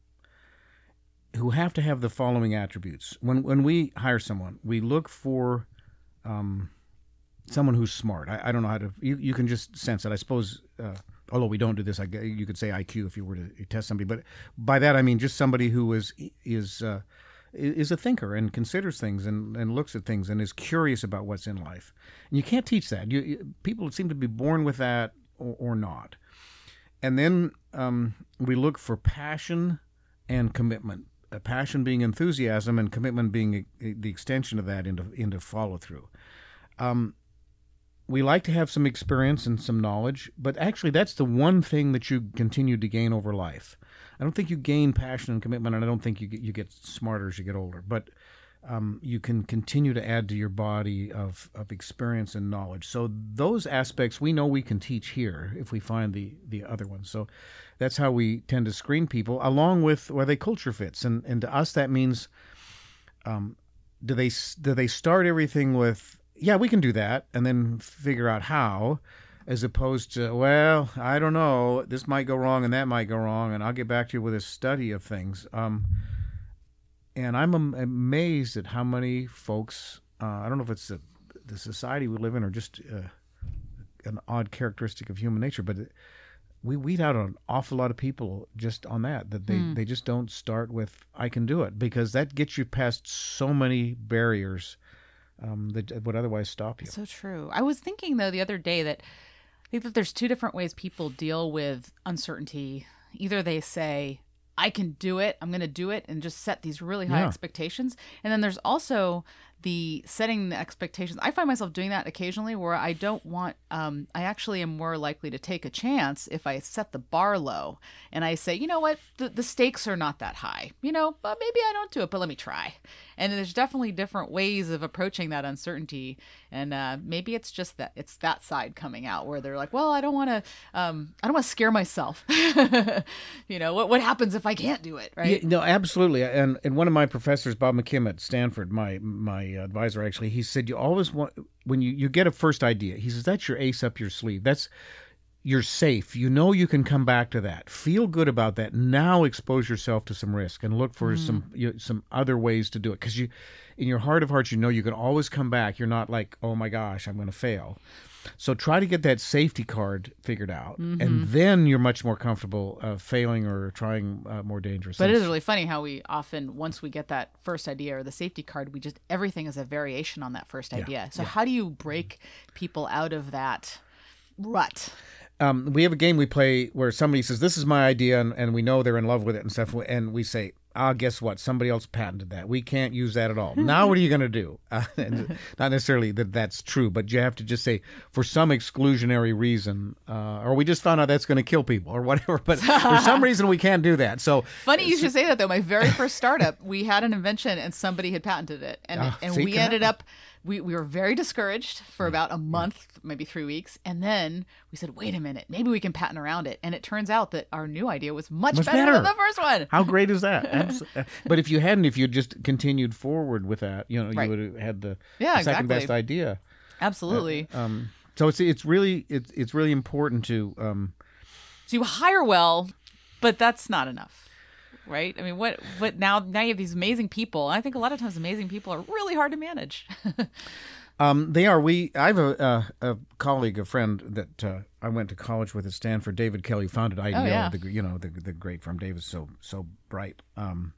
who have to have the following attributes. When when we hire someone, we look for um, someone who's smart. I, I don't know how to. You, you can just sense it. I suppose. Uh, although we don't do this, I you could say IQ if you were to test somebody. But by that I mean just somebody who is is uh, is a thinker and considers things and, and looks at things and is curious about what's in life. And you can't teach that. You, people seem to be born with that or, or not. And then um, we look for passion and commitment. Uh, passion being enthusiasm, and commitment being uh, the extension of that into into follow through. Um, we like to have some experience and some knowledge, but actually, that's the one thing that you continue to gain over life. I don't think you gain passion and commitment, and I don't think you get, you get smarter as you get older. But um, you can continue to add to your body of, of experience and knowledge. So those aspects we know we can teach here if we find the the other ones. So that's how we tend to screen people, along with where they culture fits, and and to us that means, um, do they do they start everything with yeah we can do that, and then figure out how. As opposed to, well, I don't know, this might go wrong and that might go wrong, and I'll get back to you with a study of things. Um, and I'm am- amazed at how many folks. Uh, I don't know if it's the, the society we live in or just uh, an odd characteristic of human nature, but it, we weed out an awful lot of people just on that. That they they just don't start with "I can do it" because that gets you past so many barriers um, that would otherwise stop you. So true. I was thinking though the other day that think that there's two different ways people deal with uncertainty. Either they say, I can do it, I'm going to do it, and just set these really high Yeah. expectations. And then there's also the setting the expectations. I find myself doing that occasionally where I don't want, um, I actually am more likely to take a chance if I set the bar low and I say, you know what, the, the stakes are not that high. You know, but maybe I don't do it, but let me try. And there's definitely different ways of approaching that uncertainty. And uh, maybe it's just that it's that side coming out where they're like, well, I don't want to, um, I don't want to scare myself. you know, what what happens if I can't do it, right? Yeah, no, absolutely. And and one of my professors, Bob McKim at Stanford, my my Uh, advisor actually, he said you always want when you you get a first idea. He says that's your ace up your sleeve. That's you're safe. You know you can come back to that. Feel good about that. Now expose yourself to some risk and look for hmm. some you know, some other ways to do it because you, in your heart of hearts, you know you can always come back. You're not like, oh my gosh, I'm going to fail. So try to get that safety card figured out, and then you're much more comfortable uh, failing or trying uh, more dangerous. But it things. is really funny how we often, once we get that first idea or the safety card, we just everything is a variation on that first idea. So how do you break people out of that rut? um, we have a game we play where somebody says, "This is my idea," and, and we know they're in love with it and stuff, and we say, "Ah, guess what? Somebody else patented that. We can't use that at all. now, what are you going to do?" Uh, not necessarily that that's true, but you have to just say, for some exclusionary reason, uh, or we just found out that's going to kill people or whatever. But for some reason, we can't do that. So Funny you should say that though. My very first startup, we had an invention and somebody had patented it, and Ah, and see, we ended happen. up. We, we were very discouraged for about a month, maybe three weeks, and then we said, "Wait a minute, maybe we can patent around it." And it turns out that our new idea was much, Much better, than the first one. How great is that? Uh, but if you hadn't, if you just continued forward with that, you know, Right. you would have had the, Yeah, the second best idea. Absolutely. Um, so it's it's really it's it's really important to um, So you hire well, but that's not enough, right? I mean, what? But now? Now you have these amazing people. I think a lot of times amazing people are really hard to manage. Um, they are. We. I have a, a, a colleague, a friend that uh, I went to college with at Stanford. David Kelley founded IDEO. Oh, yeah. The you know the the great firm. David's so so bright. Um,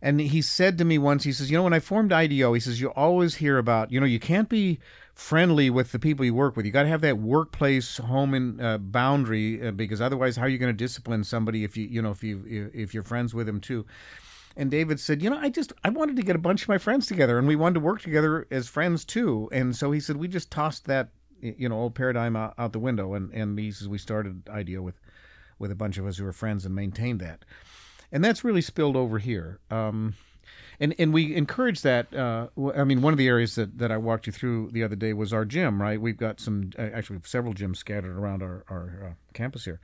and he said to me once, he says, you know, when I formed IDEO, he says you always hear about, you know, you can't be friendly with the people you work with. You got to have that workplace home and uh, boundary uh, because otherwise, how are you going to discipline somebody if you you know if you if you're friends with them too? And David said, "You know, I just I wanted to get a bunch of my friends together, and we wanted to work together as friends too." And so he said, "We just tossed that, you know, old paradigm out, out the window." And and he says, "We started IDEO with with a bunch of us who were friends and maintained that." And that's really spilled over here. Um, and and we encourage that. Uh, I mean, one of the areas that, that I walked you through the other day was our gym. Right, we've got some uh, actually several gyms scattered around our our uh, campus here.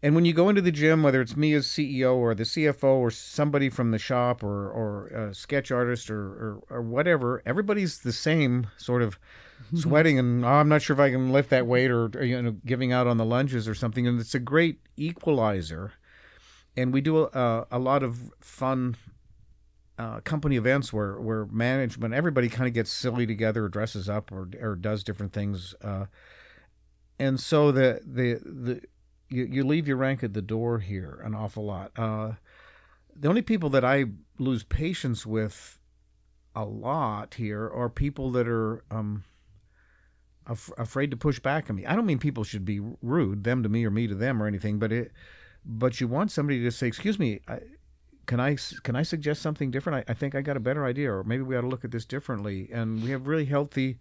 And when you go into the gym, whether it's me as CEO or the CFO or somebody from the shop or or a sketch artist or or, or whatever, everybody's the same sort of sweating and oh, I'm not sure if I can lift that weight or, or, you know giving out on the lunges or something. And it's a great equalizer. And we do a, a lot of fun uh, company events where where management everybody kind of gets silly together, dresses up, or or does different things. Uh, and so the the the you, you leave your rank at the door here an awful lot. Uh, the only people that I lose patience with a lot here are people that are um, af- afraid to push back on me. I don't mean people should be rude, them to me or me to them or anything, but it. But you want somebody to say, "Excuse me, can I can I suggest something different? I, I think I got a better idea, or maybe we ought to look at this differently." And we have really healthy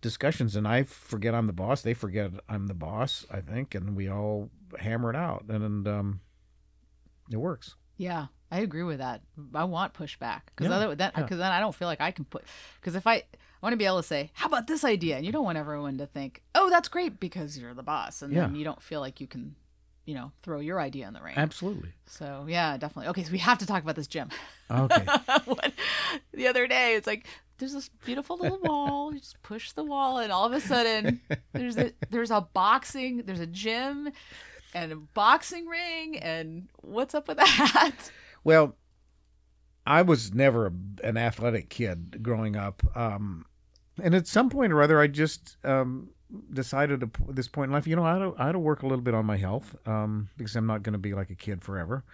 discussions. And I forget I'm the boss; they forget I'm the boss. I think, and we all hammer it out, and, and um, it works. Yeah, I agree with that. I want pushback because Yeah, then yeah. because then I don't feel like I can put because if I I want to be able to say how about this idea and you don't want everyone to think oh that's great because you're the boss and then you don't feel like you can you know throw your idea in the ring. Absolutely. So yeah, definitely. Okay, so we have to talk about this gym. Okay. What- the other day, it's like there's this beautiful little wall. You just push the wall, and all of a sudden, there's a there's a boxing, there's a gym, and a boxing ring. And what's up with that? Well, I was never a, an athletic kid growing up, um, and at some point or other, I just um, decided at this point in life, you know, I had to, work a little bit on my health um, because I'm not going to be like a kid forever.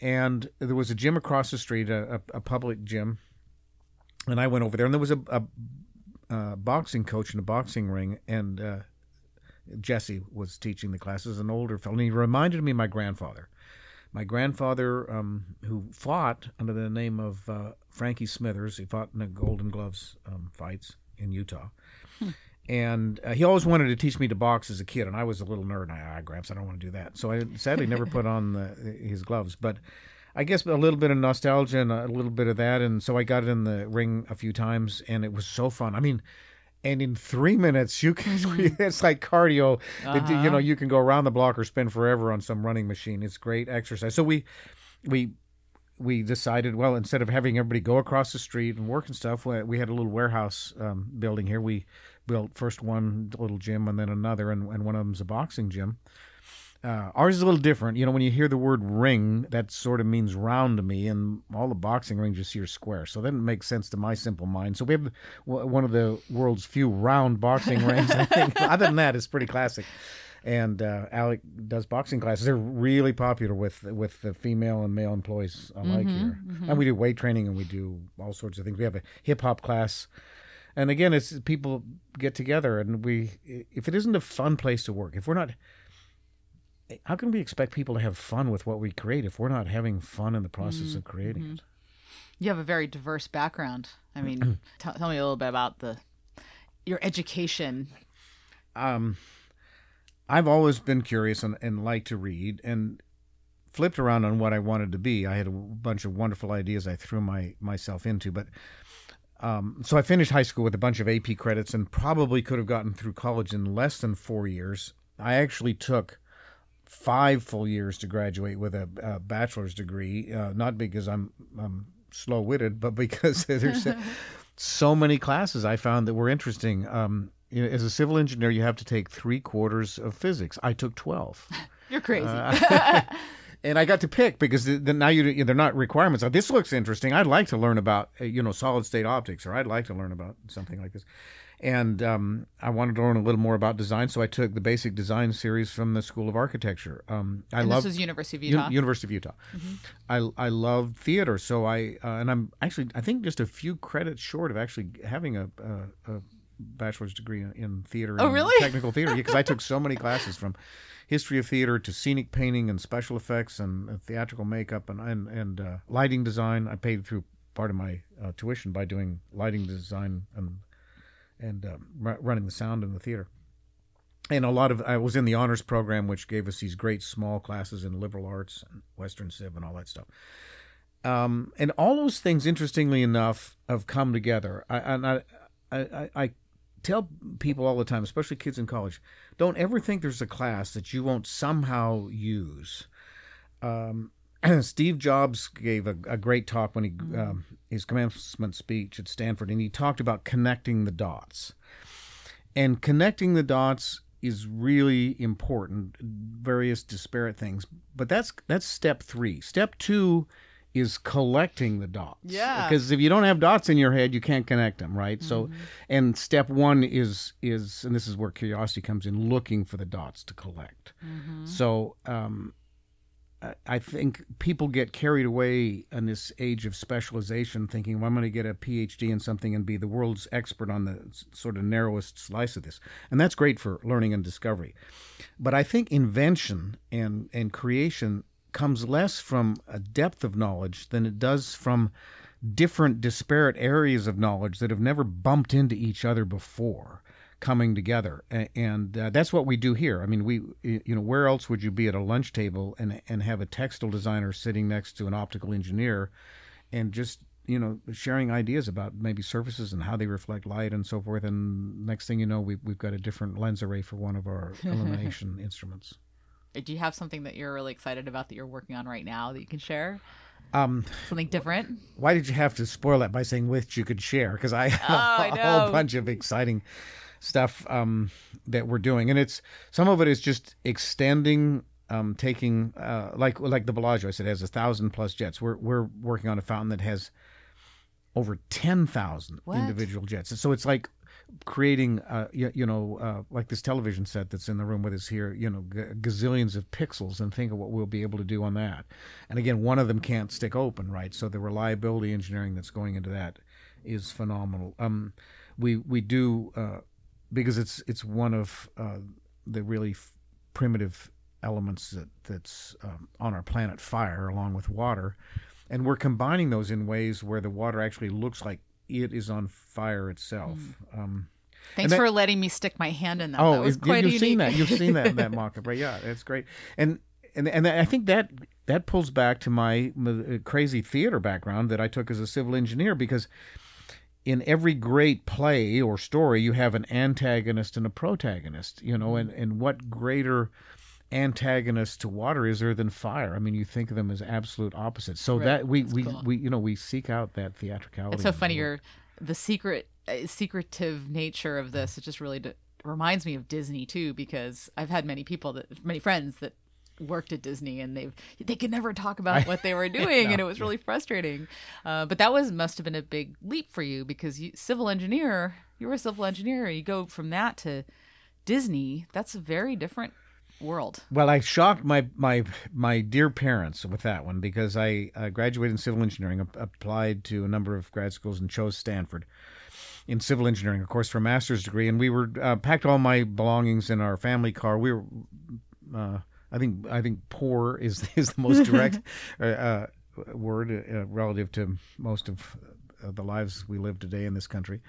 And there was a gym across the street, a, a, a public gym, and I went over there, and there was a, a, a boxing coach in a boxing ring, and uh, Jesse was teaching the classes, an older fellow, and he reminded me of my grandfather my grandfather, um, who fought under the name of uh, Frankie Smithers, he fought in the Golden Gloves um, fights in Utah. And uh, he always wanted to teach me to box as a kid, and I was a little nerd. And I, ah, Gramps, I don't want to do that. So I sadly never put on the, his gloves. But I guess a little bit of nostalgia and a little bit of that, and so I got in the ring a few times, and it was so fun. I mean, and in three minutes you can it's like cardio that, you know you can go around the block or spend forever on some running machine it's great exercise so we we we decided well instead of having everybody go across the street and work and stuff we we had a little warehouse um, building here we built first one little gym and then another, and, and one of them's a boxing gym. Uh, ours is a little different. You know, when you hear the word ring, that sort of means round to me, and all the boxing rings you see are square. So that makes sense to my simple mind. So we have w- one of the world's few round boxing rings. I think. Other than that, it's pretty classic. And uh, Alec does boxing classes. They're really popular with with the female and male employees alike here. And we do weight training and we do all sorts of things. We have a hip hop class. And again, it's people get together, and we. If it isn't a fun place to work, if we're not how can we expect people to have fun with what we create if we're not having fun in the process of creating it? You have a very diverse background. I mean, tell tell me a little bit about the your education. Um, I've always been curious and, and liked to read and flipped around on what I wanted to be. I had a bunch of wonderful ideas I threw my myself into, but um, so I finished high school with a bunch of AP credits and probably could have gotten through college in less than four years. I actually took five full years to graduate with a, a bachelor's degree, uh, not because I'm, I'm slow witted, but because there's so many classes I found that were interesting. Um, you know, as a civil engineer, you have to take three quarters of physics. I took 12. You're crazy. and I got to pick because the, the, now you they're not requirements. This looks interesting. I'd like to learn about uh, you know solid state optics, or I'd like to learn about something like this. And um, I wanted to learn a little more about design, so I took the basic design series from the School of Architecture. Um, I love this was University of U- Utah. University of Utah. I I love theater, so I uh, and I'm actually I think just a few credits short of actually having a, a, a bachelor's degree in, theater. Oh, and really? Technical theater, because I took so many classes from history of theater to scenic painting and special effects and uh, theatrical makeup and and, and uh, lighting design. I paid through part of my uh, tuition by doing lighting design and and um, running the sound in the theater and a lot of I was in the honors program, which gave us these great small classes in liberal arts and Western Civ and all that stuff. Um, and all those things, interestingly enough, have come together. I, and I, I, I tell people all the time, especially kids in college, don't ever think there's a class that you won't somehow use. Um, Steve Jobs gave a, a great talk when he um, his commencement speech at Stanford, and he talked about connecting the dots. And connecting the dots is really important various disparate things but that's that's step three. Step two is collecting the dots Yeah. because if you don't have dots in your head you can't connect them right so and step one is is and this is where curiosity comes in looking for the dots to collect so um I- I think people get carried away in this age of specialization, thinking, well, I'm going to get a PhD in something and be the world's expert on the sort of narrowest slice of this. And that's great for learning and discovery. But I think invention and, and creation comes less from a depth of knowledge than it does from different disparate areas of knowledge that have never bumped into each other before coming together. And uh, that's what we do here. I mean we you know where else would you be at a lunch table and and have a textile designer sitting next to an optical engineer and just you know sharing ideas about maybe surfaces and how they reflect light and so forth? And next thing you know we've, we've got a different lens array for one of our illumination instruments Do you have something that you're really excited about that you're working on right now that you can share? um Something different? why did you have to spoil that by saying which you could share? Because I have Oh, I a whole bunch of exciting stuff um, that we're doing, and it's some of it is just extending, um, taking uh, like like the Bellagio. I said has a thousand plus jets. We're we're working on a fountain that has over ten thousand individual jets. So it's like creating, uh, you, know, uh, like this television set that's in the room with us here, you know, g- gazillions of pixels, and think of what we'll be able to do on that. And again, one of them can't stick open, right? So the reliability engineering that's going into that is phenomenal. Um, we we do uh, because it's it's one of uh, the really f- primitive elements that that's um, on our planet, fire, along with water, and we're combining those in ways where the water actually looks like it is on fire itself. Um, Thanks that- for letting me stick my hand in that. Oh, that was it- quite you've unique. seen that. You've seen that in that mock-up, right? Yeah, it's great. And and and I think that that pulls back to my, my crazy theater background that I took as a civil engineer because in every great play or story you have an antagonist and a protagonist, you know, and and what greater antagonist to water is there than fire? I mean, you think of them as absolute opposites. So Right. that we That's we, cool. we you know we seek out that theatricality. It's so funny. You're the secret uh, secretive nature of this, it just really d- reminds me of Disney too, because I've had many people that, many friends that worked at Disney and they've they could never talk about what they were doing and it was really frustrating. Uh, but that was must have been a big leap for you because you civil engineer, you were a civil engineer. You go from that to Disney. That's a very different world. Well, I shocked my my my dear parents with that one because I uh, graduated in civil engineering, ap- applied to a number of grad schools, and chose Stanford in civil engineering, of course, for a master's degree. And we were uh, packed all my belongings in our family car. We were, uh, I think, I think poor is is the most direct uh, uh, word uh, relative to most of uh, the lives we live today in this country.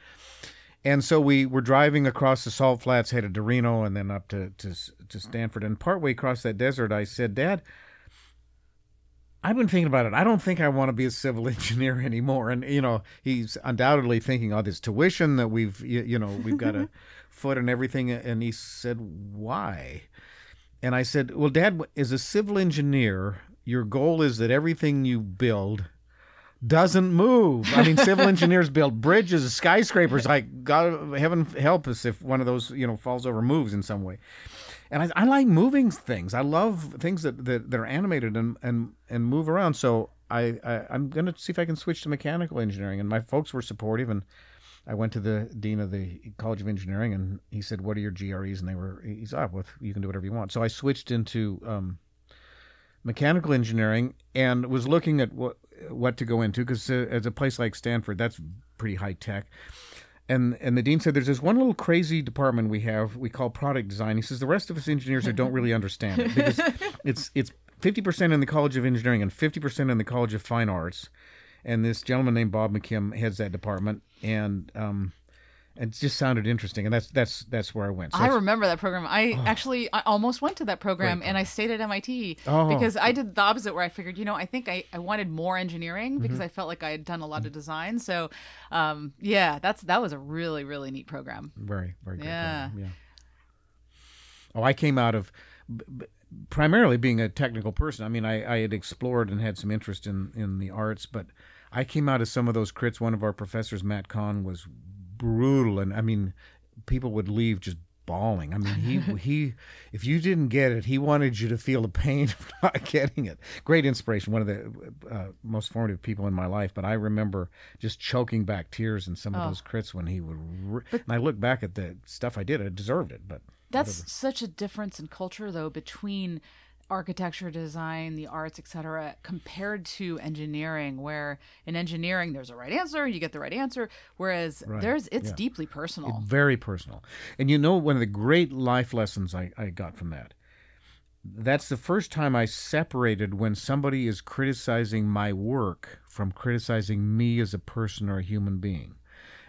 And so we were driving across the salt flats, headed to Reno, and then up to, to to Stanford. And partway across that desert, I said, "Dad, I've been thinking about it. I don't think I want to be a civil engineer anymore." And you know, he's undoubtedly thinking, "Oh, this tuition that we've you, you know we've got a foot and everything." And he said, "Why?" And I said, "Well, Dad, as a civil engineer, your goal is that everything you build." Doesn't move. I mean, civil engineers build bridges, skyscrapers. Like God, heaven help us if one of those you know falls over, moves in some way. And I, I like moving things. I love things that, that, that are animated and, and and move around. So I, I I'm going to see if I can switch to mechanical engineering. And my folks were supportive, and I went to the dean of the College of Engineering, and he said, "What are your GREs?" And they were, he's up with, you can do whatever you want. So I switched into um, mechanical engineering and was looking at what what to go into because uh, as a place like Stanford, that's pretty high tech. And and the dean said there's this one little crazy department we have we call product design. He says the rest of us engineers don't really understand it because it's it's fifty percent in the College of Engineering and fifty percent in the College of Fine Arts. And this gentleman named Bob McKim heads that department, and um, it just sounded interesting, and that's that's that's where I went. So I remember that program. I actually I almost went to that program and I stayed at MIT Oh. because I did the opposite where I figured, you know, I think I, I wanted more engineering Mm-hmm. because I felt like I had done a lot of design. So um, yeah, that's that was a really, really neat program. Very, very good. Yeah. program, yeah. Oh, I came out of b- b- primarily being a technical person. I mean, I, I had explored and had some interest in, in the arts, but I came out of some of those crits. One of our professors, Matt Kahn, was brutal, and I mean, people would leave just bawling. I mean, he he, if you didn't get it, he wanted you to feel the pain of not getting it. Great inspiration, one of the uh, most formative people in my life. But I remember just choking back tears in some of Oh. those crits when he would. Re- and I look back at the stuff I did, I deserved it, but That's such a difference in culture though between architecture design the arts etc compared to engineering where in engineering there's a right answer you get the right answer whereas there's it's yeah. deeply personal very personal. And you know, one of the great life lessons I, I got from that. That's the first time I separated when somebody is criticizing my work from criticizing me as a person or a human being.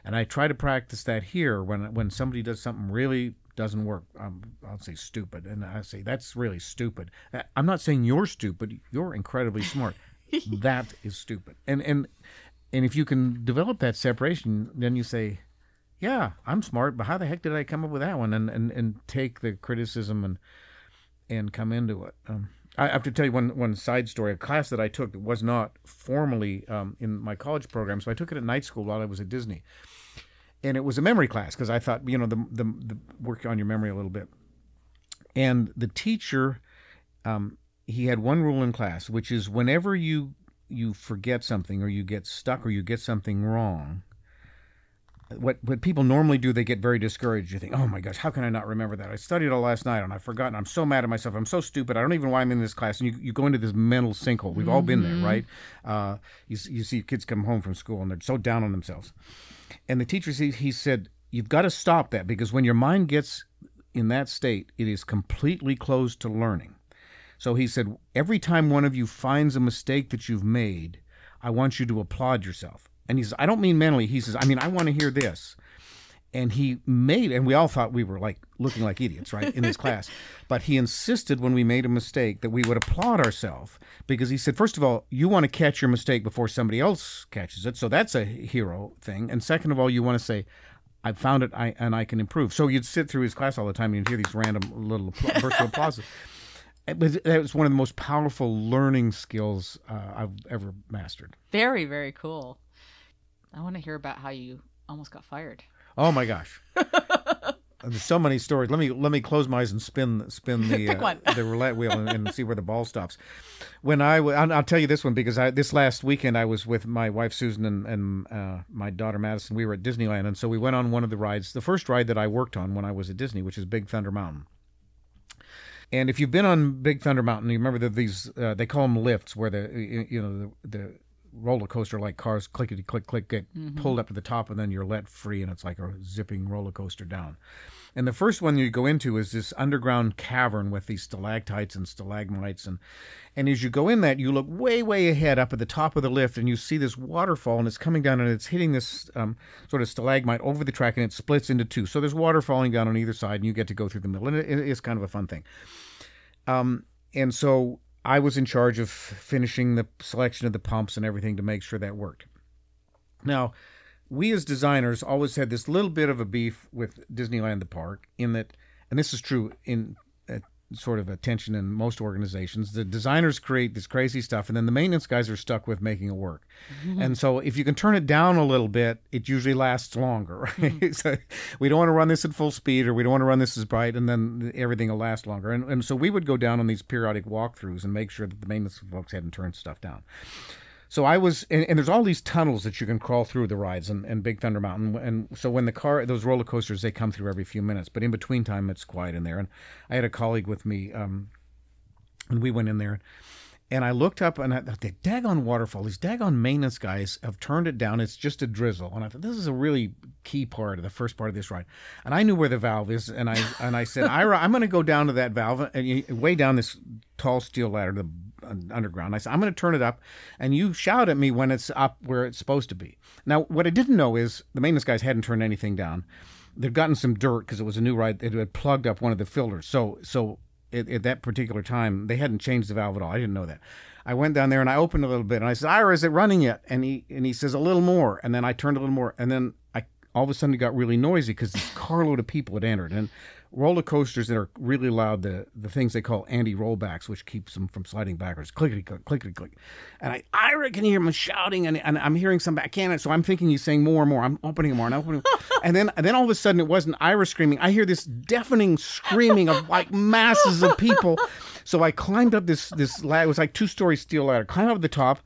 And I try to practice that here when when somebody does something really doesn't work. Um, I'll say stupid, and I say that's really stupid. Uh, I'm not saying you're stupid. You're incredibly smart. that is stupid. And and and if you can develop that separation, then you say, yeah, I'm smart, but how the heck did I come up with that one? And and, and take the criticism and and come into it. Um, I have to tell you one one side story. A class that I took that was not formally um, in my college program, so I took it at night school while I was at Disney, and it was a memory class because I thought you know the, the the work on your memory a little bit. And the teacher, um, he had one rule in class, which is whenever you you forget something or you get stuck or you get something wrong, what what people normally do, they get very discouraged. You think, oh my gosh, how can I not remember that? I studied all last night and I've forgotten. I'm so mad at myself. I'm so stupid. I don't even know why I'm in this class. And you, you go into this mental sinkhole. We've all been there, right? Uh, you, you see kids come home from school and they're so down on themselves. And the teacher, he, he said, you've got to stop that because when your mind gets in that state, it is completely closed to learning. So he said, every time one of you finds a mistake that you've made, I want you to applaud yourself. And he says, I don't mean mentally. He says, I mean, I want to hear this. And he made, and we all thought we were like looking like idiots, right, in this class. But he insisted when we made a mistake that we would applaud ourselves because he said, first of all, you want to catch your mistake before somebody else catches it. So that's a hero thing. And second of all, you want to say, I found it I, and I can improve. So you'd sit through his class all the time and you'd hear these random little of applause. It was, that was one of the most powerful learning skills uh, I've ever mastered. very very cool i want to hear about how you almost got fired. Oh my gosh. There's so many stories. Let me let me close my eyes and spin spin the one. the roulette wheel and, and see where the ball stops. When I w- I'll, I'll tell you this one because I this last weekend I was with my wife Susan and, and uh, my daughter Madison. We were at Disneyland and so we went on one of the rides, the first ride that I worked on when I was at Disney, which is Big Thunder Mountain. And if you've been on Big Thunder Mountain, you remember that these uh, they call them lifts, where the you you know the, the roller coaster like cars clickety click click get pulled up to the top, and then you're let free, and it's like a zipping roller coaster down. And the first one you go into is this underground cavern with these stalactites and stalagmites, and and as you go in that, you look way way ahead up at the top of the lift, and you see this waterfall, and it's coming down, and it's hitting this um, sort of stalagmite over the track, and it splits into two. So there's water falling down on either side, and you get to go through the middle, and it, it's kind of a fun thing. Um, and so I was in charge of finishing the selection of the pumps and everything to make sure that worked. Now, we as designers always had this little bit of a beef with Disneyland the park in that, and this is true in sort of attention in most organizations. The designers create this crazy stuff, and then the maintenance guys are stuck with making it work. Mm-hmm. And so, if you can turn it down a little bit, it usually lasts longer. Right? Mm-hmm. so we don't want to run this at full speed, or we don't want to run this as bright, and then everything will last longer. And, and so, we would go down on these periodic walkthroughs and make sure that the maintenance folks hadn't turned stuff down. So I was, and, and there's all these tunnels that you can crawl through the rides and, and Big Thunder Mountain. And so when the car, those roller coasters, they come through every few minutes, but in between time, it's quiet in there. And I had a colleague with me, um, and we went in there, and I looked up and I thought, the daggone waterfall, these daggone maintenance guys have turned it down. It's just a drizzle. And I thought, this is a really key part of the first part of this ride. And I knew where the valve is. And I, and I said, Ira, I'm going to go down to that valve and way down this tall steel ladder the underground. I said, I'm going to turn it up and you shout at me when it's up where it's supposed to be. Now, what I didn't know is the maintenance guys hadn't turned anything down. They'd gotten some dirt because it was a new ride. It had plugged up one of the filters. So, so at, at that particular time, they hadn't changed the valve at all. I didn't know that. I went down there and I opened a little bit and I said, Ira, is it running yet? And he and he says a little more. And then I turned a little more. And then I all of a sudden it got really noisy because this carload of people had entered. And roller coasters that are really loud, the the things they call anti rollbacks, which keeps them from sliding backwards, clickety click, clickety click. And I Ira can hear him shouting and, and I'm hearing some I can't so I'm thinking he's saying more and more. I'm opening more and opening and then and then all of a sudden it wasn't Ira screaming. I hear this deafening screaming of like masses of people. So I climbed up this this ladder. It was like two story steel ladder. Climbed up the top,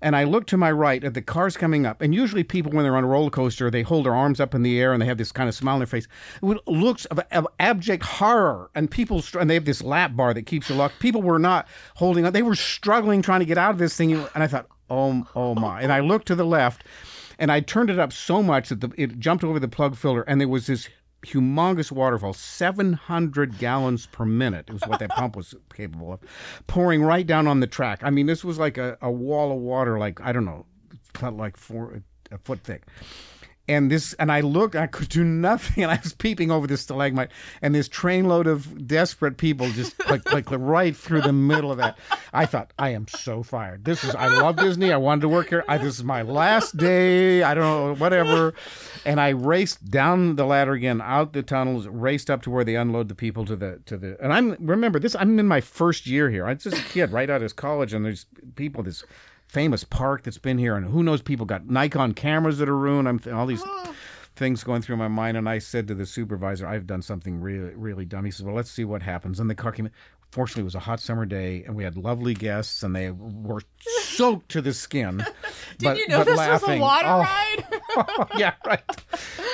and I looked to my right at the cars coming up. And usually people, when they're on a roller coaster, they hold their arms up in the air and they have this kind of smile on their face. It looks of, of abject horror. And people and they have this lap bar that keeps you locked. People were not holding on. They were struggling trying to get out of this thing. And I thought, oh oh my. And I looked to the left. And I turned it up so much that the, it jumped over the plug filter, and there was this humongous waterfall, 700 gallons per minute is what that pump was capable of, pouring right down on the track. I mean, this was like a, a wall of water, like, I don't know, like four, a foot thick. And this, and I looked, I could do nothing, and I was peeping over this stalagmite, and this trainload of desperate people just like like right through the middle of that. I thought, I am so fired. This is, I love Disney. I wanted to work here. I, this is my last day. I don't know, whatever. And I raced down the ladder again, out the tunnels, raced up to where they unload the people to the to the. And I'm remember this. I'm in my first year here. I'm just a kid right out of college, and there's people this famous park that's been here, and who knows? People got Nikon cameras that are ruined. I'm all these things going through my mind, and I said to the supervisor, "I've done something really, really dumb." He says, "Well, let's see what happens." And the car came. Fortunately, it was a hot summer day, and we had lovely guests, and they were soaked to the skin. Did but, you know this was a water Oh, ride? yeah, right.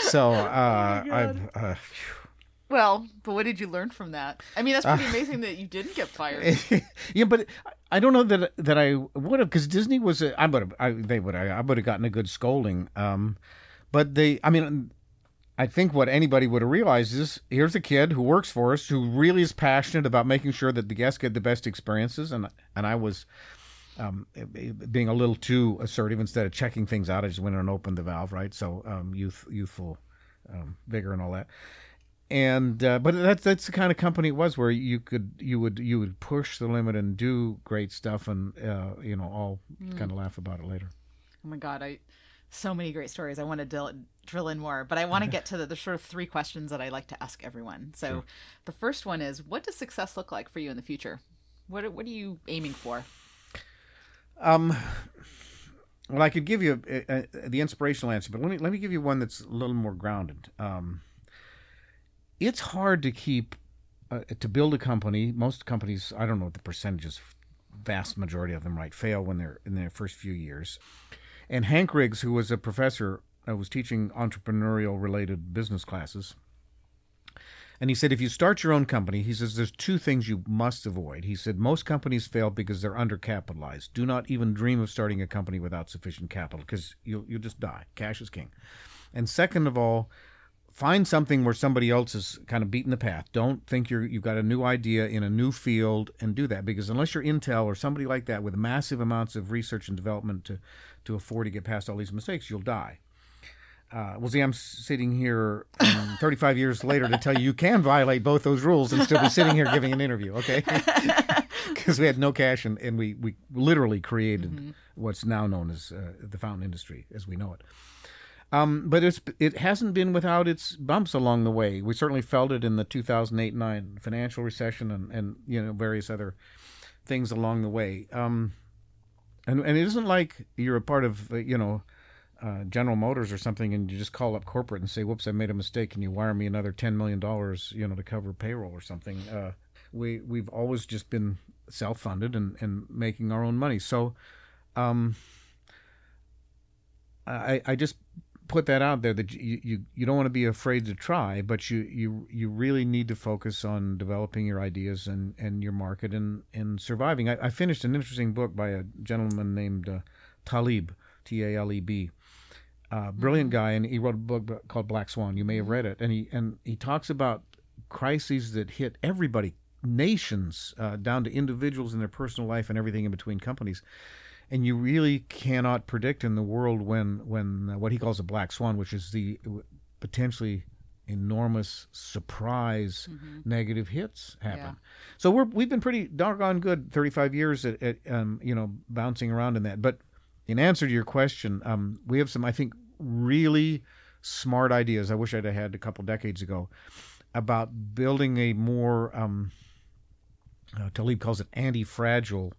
So Oh uh, I've. Uh, well, but what did you learn from that? I mean, that's pretty amazing that you didn't get fired. yeah, but I don't know that that I would have because Disney was. A, I would have. I, they would. I, I would have gotten a good scolding. Um, but they. I mean, I think what anybody would have realized is here's a kid who works for us who really is passionate about making sure that the guests get the best experiences, and and I was. Um, being a little too assertive instead of checking things out, I just went and opened the valve, right? So um, youth, youthful um, vigor and all that and uh, but that's that's the kind of company it was where you could you would you would push the limit and do great stuff and uh, you know all kind of laugh about it later. Oh my god, I so many great stories. I want to drill, drill in more, but I want to get to the, the sort of three questions that I like to ask everyone. So, the first one is, what does success look like for you in the future? What what are you aiming for? Um, well, I could give you a, a, a, the inspirational answer, but let me let me give you one that's a little more grounded. Um, it's hard to keep uh, to build a company. Most companies, I don't know what the percentages, vast majority of them, right, fail when they're in their first few years. And Hank Riggs, who was a professor, uh, was teaching entrepreneurial related business classes. And he said, if you start your own company, he says there's two things you must avoid. He said most companies fail because they're undercapitalized. Do not even dream of starting a company without sufficient capital because you'll you'll just die. Cash is king. And second of all, find something where somebody else is kind of beating the path. Don't think you're you've got a new idea in a new field and do that because unless you're Intel or somebody like that with massive amounts of research and development to to afford to get past all these mistakes, you'll die. Uh, well, see, I'm sitting here um, 35 years later to tell you you can violate both those rules and still be sitting here giving an interview, okay? Because we had no cash and, and we, we literally created mm-hmm. what's now known as uh, the fountain industry as we know it. Um, but it's it hasn't been without its bumps along the way. We certainly felt it in the 2008-9 financial recession and, and you know various other things along the way. Um, and and it isn't like you're a part of uh, you know uh, General Motors or something, and you just call up corporate and say, "Whoops, I made a mistake. and you wire me another ten million dollars, you know, to cover payroll or something?" Uh, we we've always just been self funded and and making our own money. So, um, I I just put that out there that you, you, you don't want to be afraid to try, but you, you you really need to focus on developing your ideas and, and your market and, and surviving. I, I finished an interesting book by a gentleman named uh, Taleb, T A L E B, uh, brilliant mm-hmm. guy, and he wrote a book called Black Swan. You may have mm-hmm. read it, and he and he talks about crises that hit everybody, nations, uh, down to individuals in their personal life and everything in between companies. And you really cannot predict in the world when when uh, what he calls a black swan, which is the potentially enormous surprise mm-hmm. negative hits happen. Yeah. So we're we've been pretty doggone good 35 years at, at um, you know bouncing around in that. But in answer to your question, um, we have some I think really smart ideas. I wish I'd have had a couple decades ago about building a more um, uh, Taleb calls it anti-fragile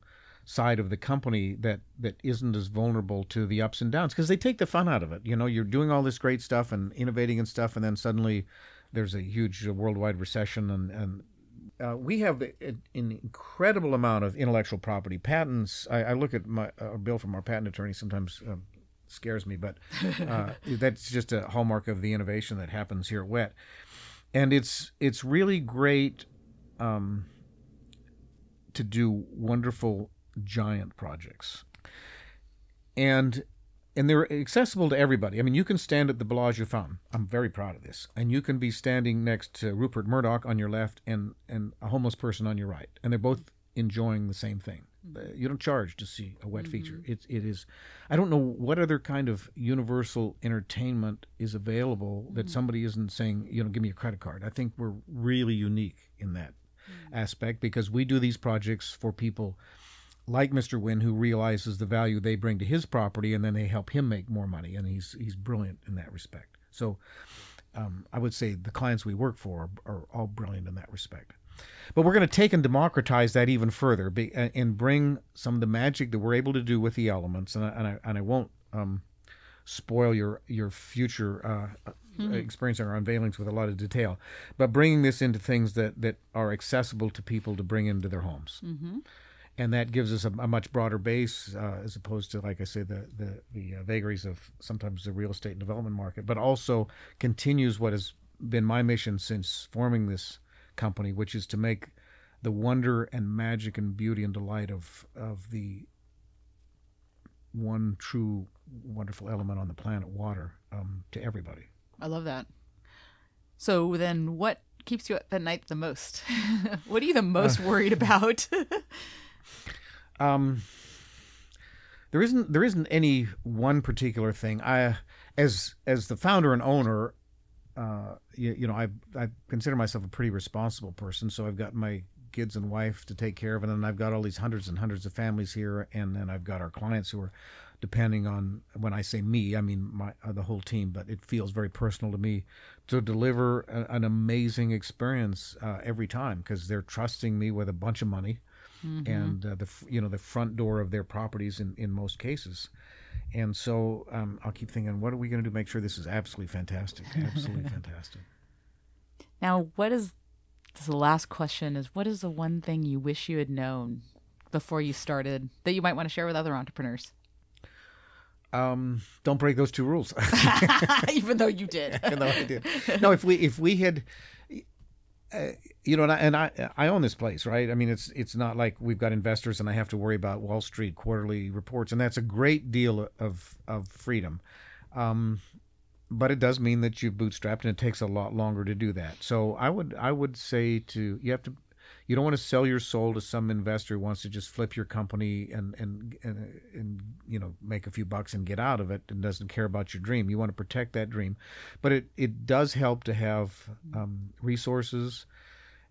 side of the company that that isn't as vulnerable to the ups and downs because they take the fun out of it. You know, you're doing all this great stuff and innovating and stuff, and then suddenly there's a huge worldwide recession and and uh, we have an incredible amount of intellectual property patents. I, I look at my uh, bill from our patent attorney sometimes um, scares me, but uh, that's just a hallmark of the innovation that happens here at WET, and it's it's really great um, to do wonderful giant projects, and and they're accessible to everybody. I mean, you can stand at the Bellagio fountain. I'm very proud of this, and you can be standing next to Rupert Murdoch on your left and and a homeless person on your right, and they're both enjoying the same thing. Mm-hmm. You don't charge to see a WET mm-hmm. feature. It's it is. I don't know what other kind of universal entertainment is available mm-hmm. that somebody isn't saying, you know, give me a credit card. I think we're really unique in that mm-hmm. aspect because we do these projects for people like Mr. Wynn who realizes the value they bring to his property and then they help him make more money and he's he's brilliant in that respect. So um, I would say the clients we work for are, are all brilliant in that respect. But we're going to take and democratize that even further be, and bring some of the magic that we're able to do with the elements. And I, and I, and I won't um, spoil your your future uh, mm-hmm. experience or unveilings with a lot of detail, but bringing this into things that, that are accessible to people to bring into their homes. Mm-hmm. And that gives us a, a much broader base uh, as opposed to, like I say, the the, the uh, vagaries of sometimes the real estate and development market, but also continues what has been my mission since forming this company, which is to make the wonder and magic and beauty and delight of of the one true wonderful element on the planet, water, um, to everybody. I love that. So then, what keeps you up at night the most? what are you the most uh, worried about? um, there isn't there isn't any one particular thing. I, as as the founder and owner, uh, you, you, know, I I consider myself a pretty responsible person. So I've got my kids and wife to take care of, and then I've got all these hundreds and hundreds of families here, and then I've got our clients who are depending on when I say me, I mean my uh, the whole team, but it feels very personal to me to deliver a, an amazing experience uh, every time because they're trusting me with a bunch of money. Mm-hmm. And uh, the you know the front door of their properties in, in most cases, and so um, I'll keep thinking, what are we going to do? to Make sure this is absolutely fantastic, absolutely fantastic. Now, what is this is the last question? Is what is the one thing you wish you had known before you started that you might want to share with other entrepreneurs? Um, don't break those two rules. Even though you did. no, I did. No, if we if we had, uh, you know, and I, and I I own this place, right? I mean, it's it's not like we've got investors and I have to worry about Wall Street quarterly reports, and that's a great deal of of freedom. Um, but it does mean that you've bootstrapped, and it takes a lot longer to do that. So I would I would say to you have to you don't want to sell your soul to some investor who wants to just flip your company and and and, and you know make a few bucks and get out of it and doesn't care about your dream. You want to protect that dream, but it it does help to have um, resources.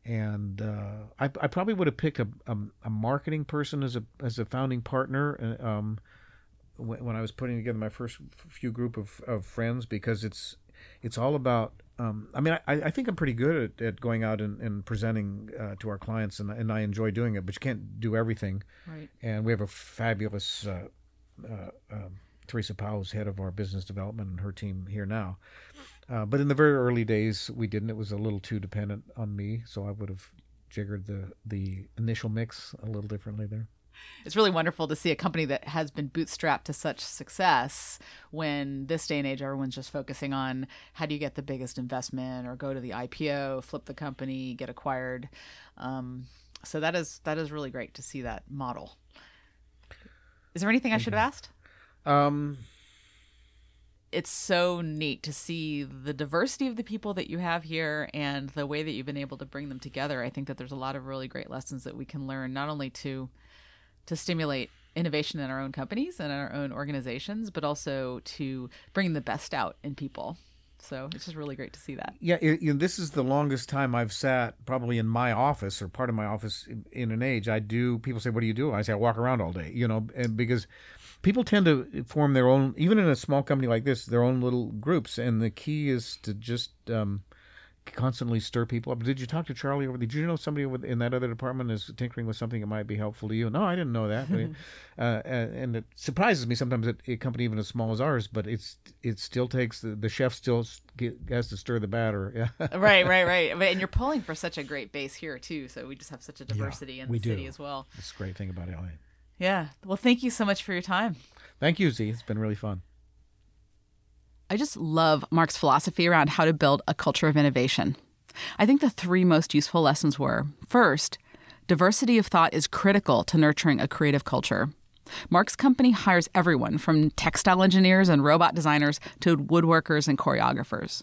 And uh, I, I probably would have picked a, a, a marketing person as a as a founding partner. uh, Um, when, when I was putting together my first few group of, of friends because it's it's all about um, I mean I, I think I'm pretty good at, at going out and, and presenting uh, to our clients and, and I enjoy doing it but you can't do everything. Right. and we have a fabulous uh, uh, um, Teresa Powell head of our business development and her team here now. Uh, but in the very early days we didn't. It was a little too dependent on me so I would have jiggered the the initial mix a little differently there It's really wonderful to see a company that has been bootstrapped to such success when this day and age everyone's just focusing on how do you get the biggest investment or go to the IPO, flip the company, get acquired. Um, so that is that is really great to see that model. Is there anything I should have asked? um, it's so neat to see the diversity of the people that you have here and the way that you've been able to bring them together. I think that there's a lot of really great lessons that we can learn not only to to stimulate innovation in our own companies and in our own organizations, but also to bring the best out in people. So it's just really great to see that. Yeah, it, you know, this is the longest time I've sat probably in my office or part of my office in, in an age. I do. People say, "What do you do?" I say, "I walk around all day." You know, and because people tend to form their own, even in a small company like this, their own little groups, and the key is to just um, constantly stir people up. Did you talk to Charlie over? Did you know somebody with- in that other department is tinkering with something that might be helpful to you? No, I didn't know that. But, uh, and it surprises me sometimes that a company even as small as ours, but it's it still takes the, the chef still get, has to stir the batter. Yeah. right, right, right. And you're pulling for such a great base here too. So we just have such a diversity in we the city as well. That's a great thing about LA. Yeah. Well, thank you so much for your time. Thank you, Z. It's been really fun. I just love Mark's philosophy around how to build a culture of innovation. I think the three most useful lessons were first, diversity of thought is critical to nurturing a creative culture. Mark's company hires everyone from textile engineers and robot designers to woodworkers and choreographers.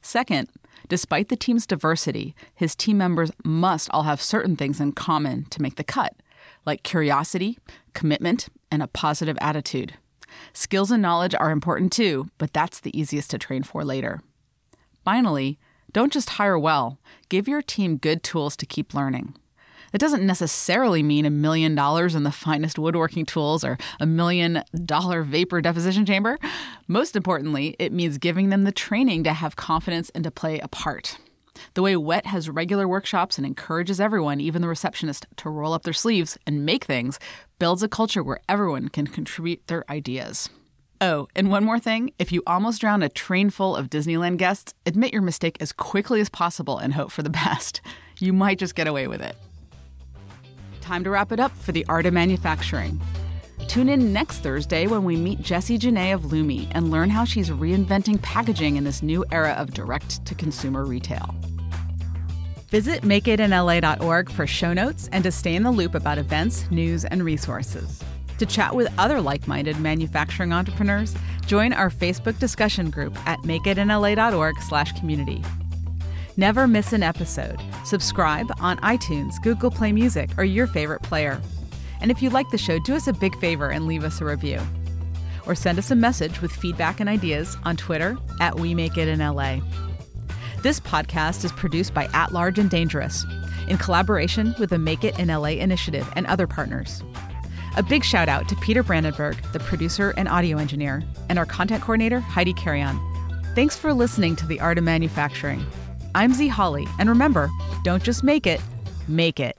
Second, despite the team's diversity, his team members must all have certain things in common to make the cut, like curiosity, commitment, and a positive attitude. Skills and knowledge are important too, but that's the easiest to train for later. Finally, don't just hire well, give your team good tools to keep learning. It doesn't necessarily mean a million dollars in the finest woodworking tools or a million dollar vapor deposition chamber. Most importantly, it means giving them the training to have confidence and to play a part. The way WET has regular workshops and encourages everyone, even the receptionist, to roll up their sleeves and make things builds a culture where everyone can contribute their ideas. Oh, and one more thing if you almost drown a train full of Disneyland guests, admit your mistake as quickly as possible and hope for the best. You might just get away with it. Time to wrap it up for the art of manufacturing. Tune in next Thursday when we meet Jesse Genet of Lumi and learn how she's reinventing packaging in this new era of direct to consumer retail. Visit makeitinla.org for show notes and to stay in the loop about events, news, and resources. To chat with other like minded manufacturing entrepreneurs, join our Facebook discussion group at makeitinla.org/slash community. Never miss an episode. Subscribe on iTunes, Google Play Music, or your favorite player. And if you like the show, do us a big favor and leave us a review. Or send us a message with feedback and ideas on Twitter at We This podcast is produced by At Large and Dangerous in collaboration with the Make It in LA initiative and other partners. A big shout out to Peter Brandenburg, the producer and audio engineer, and our content coordinator, Heidi Carrion. Thanks for listening to The Art of Manufacturing. I'm Z Holly, and remember, don't just make it, make it.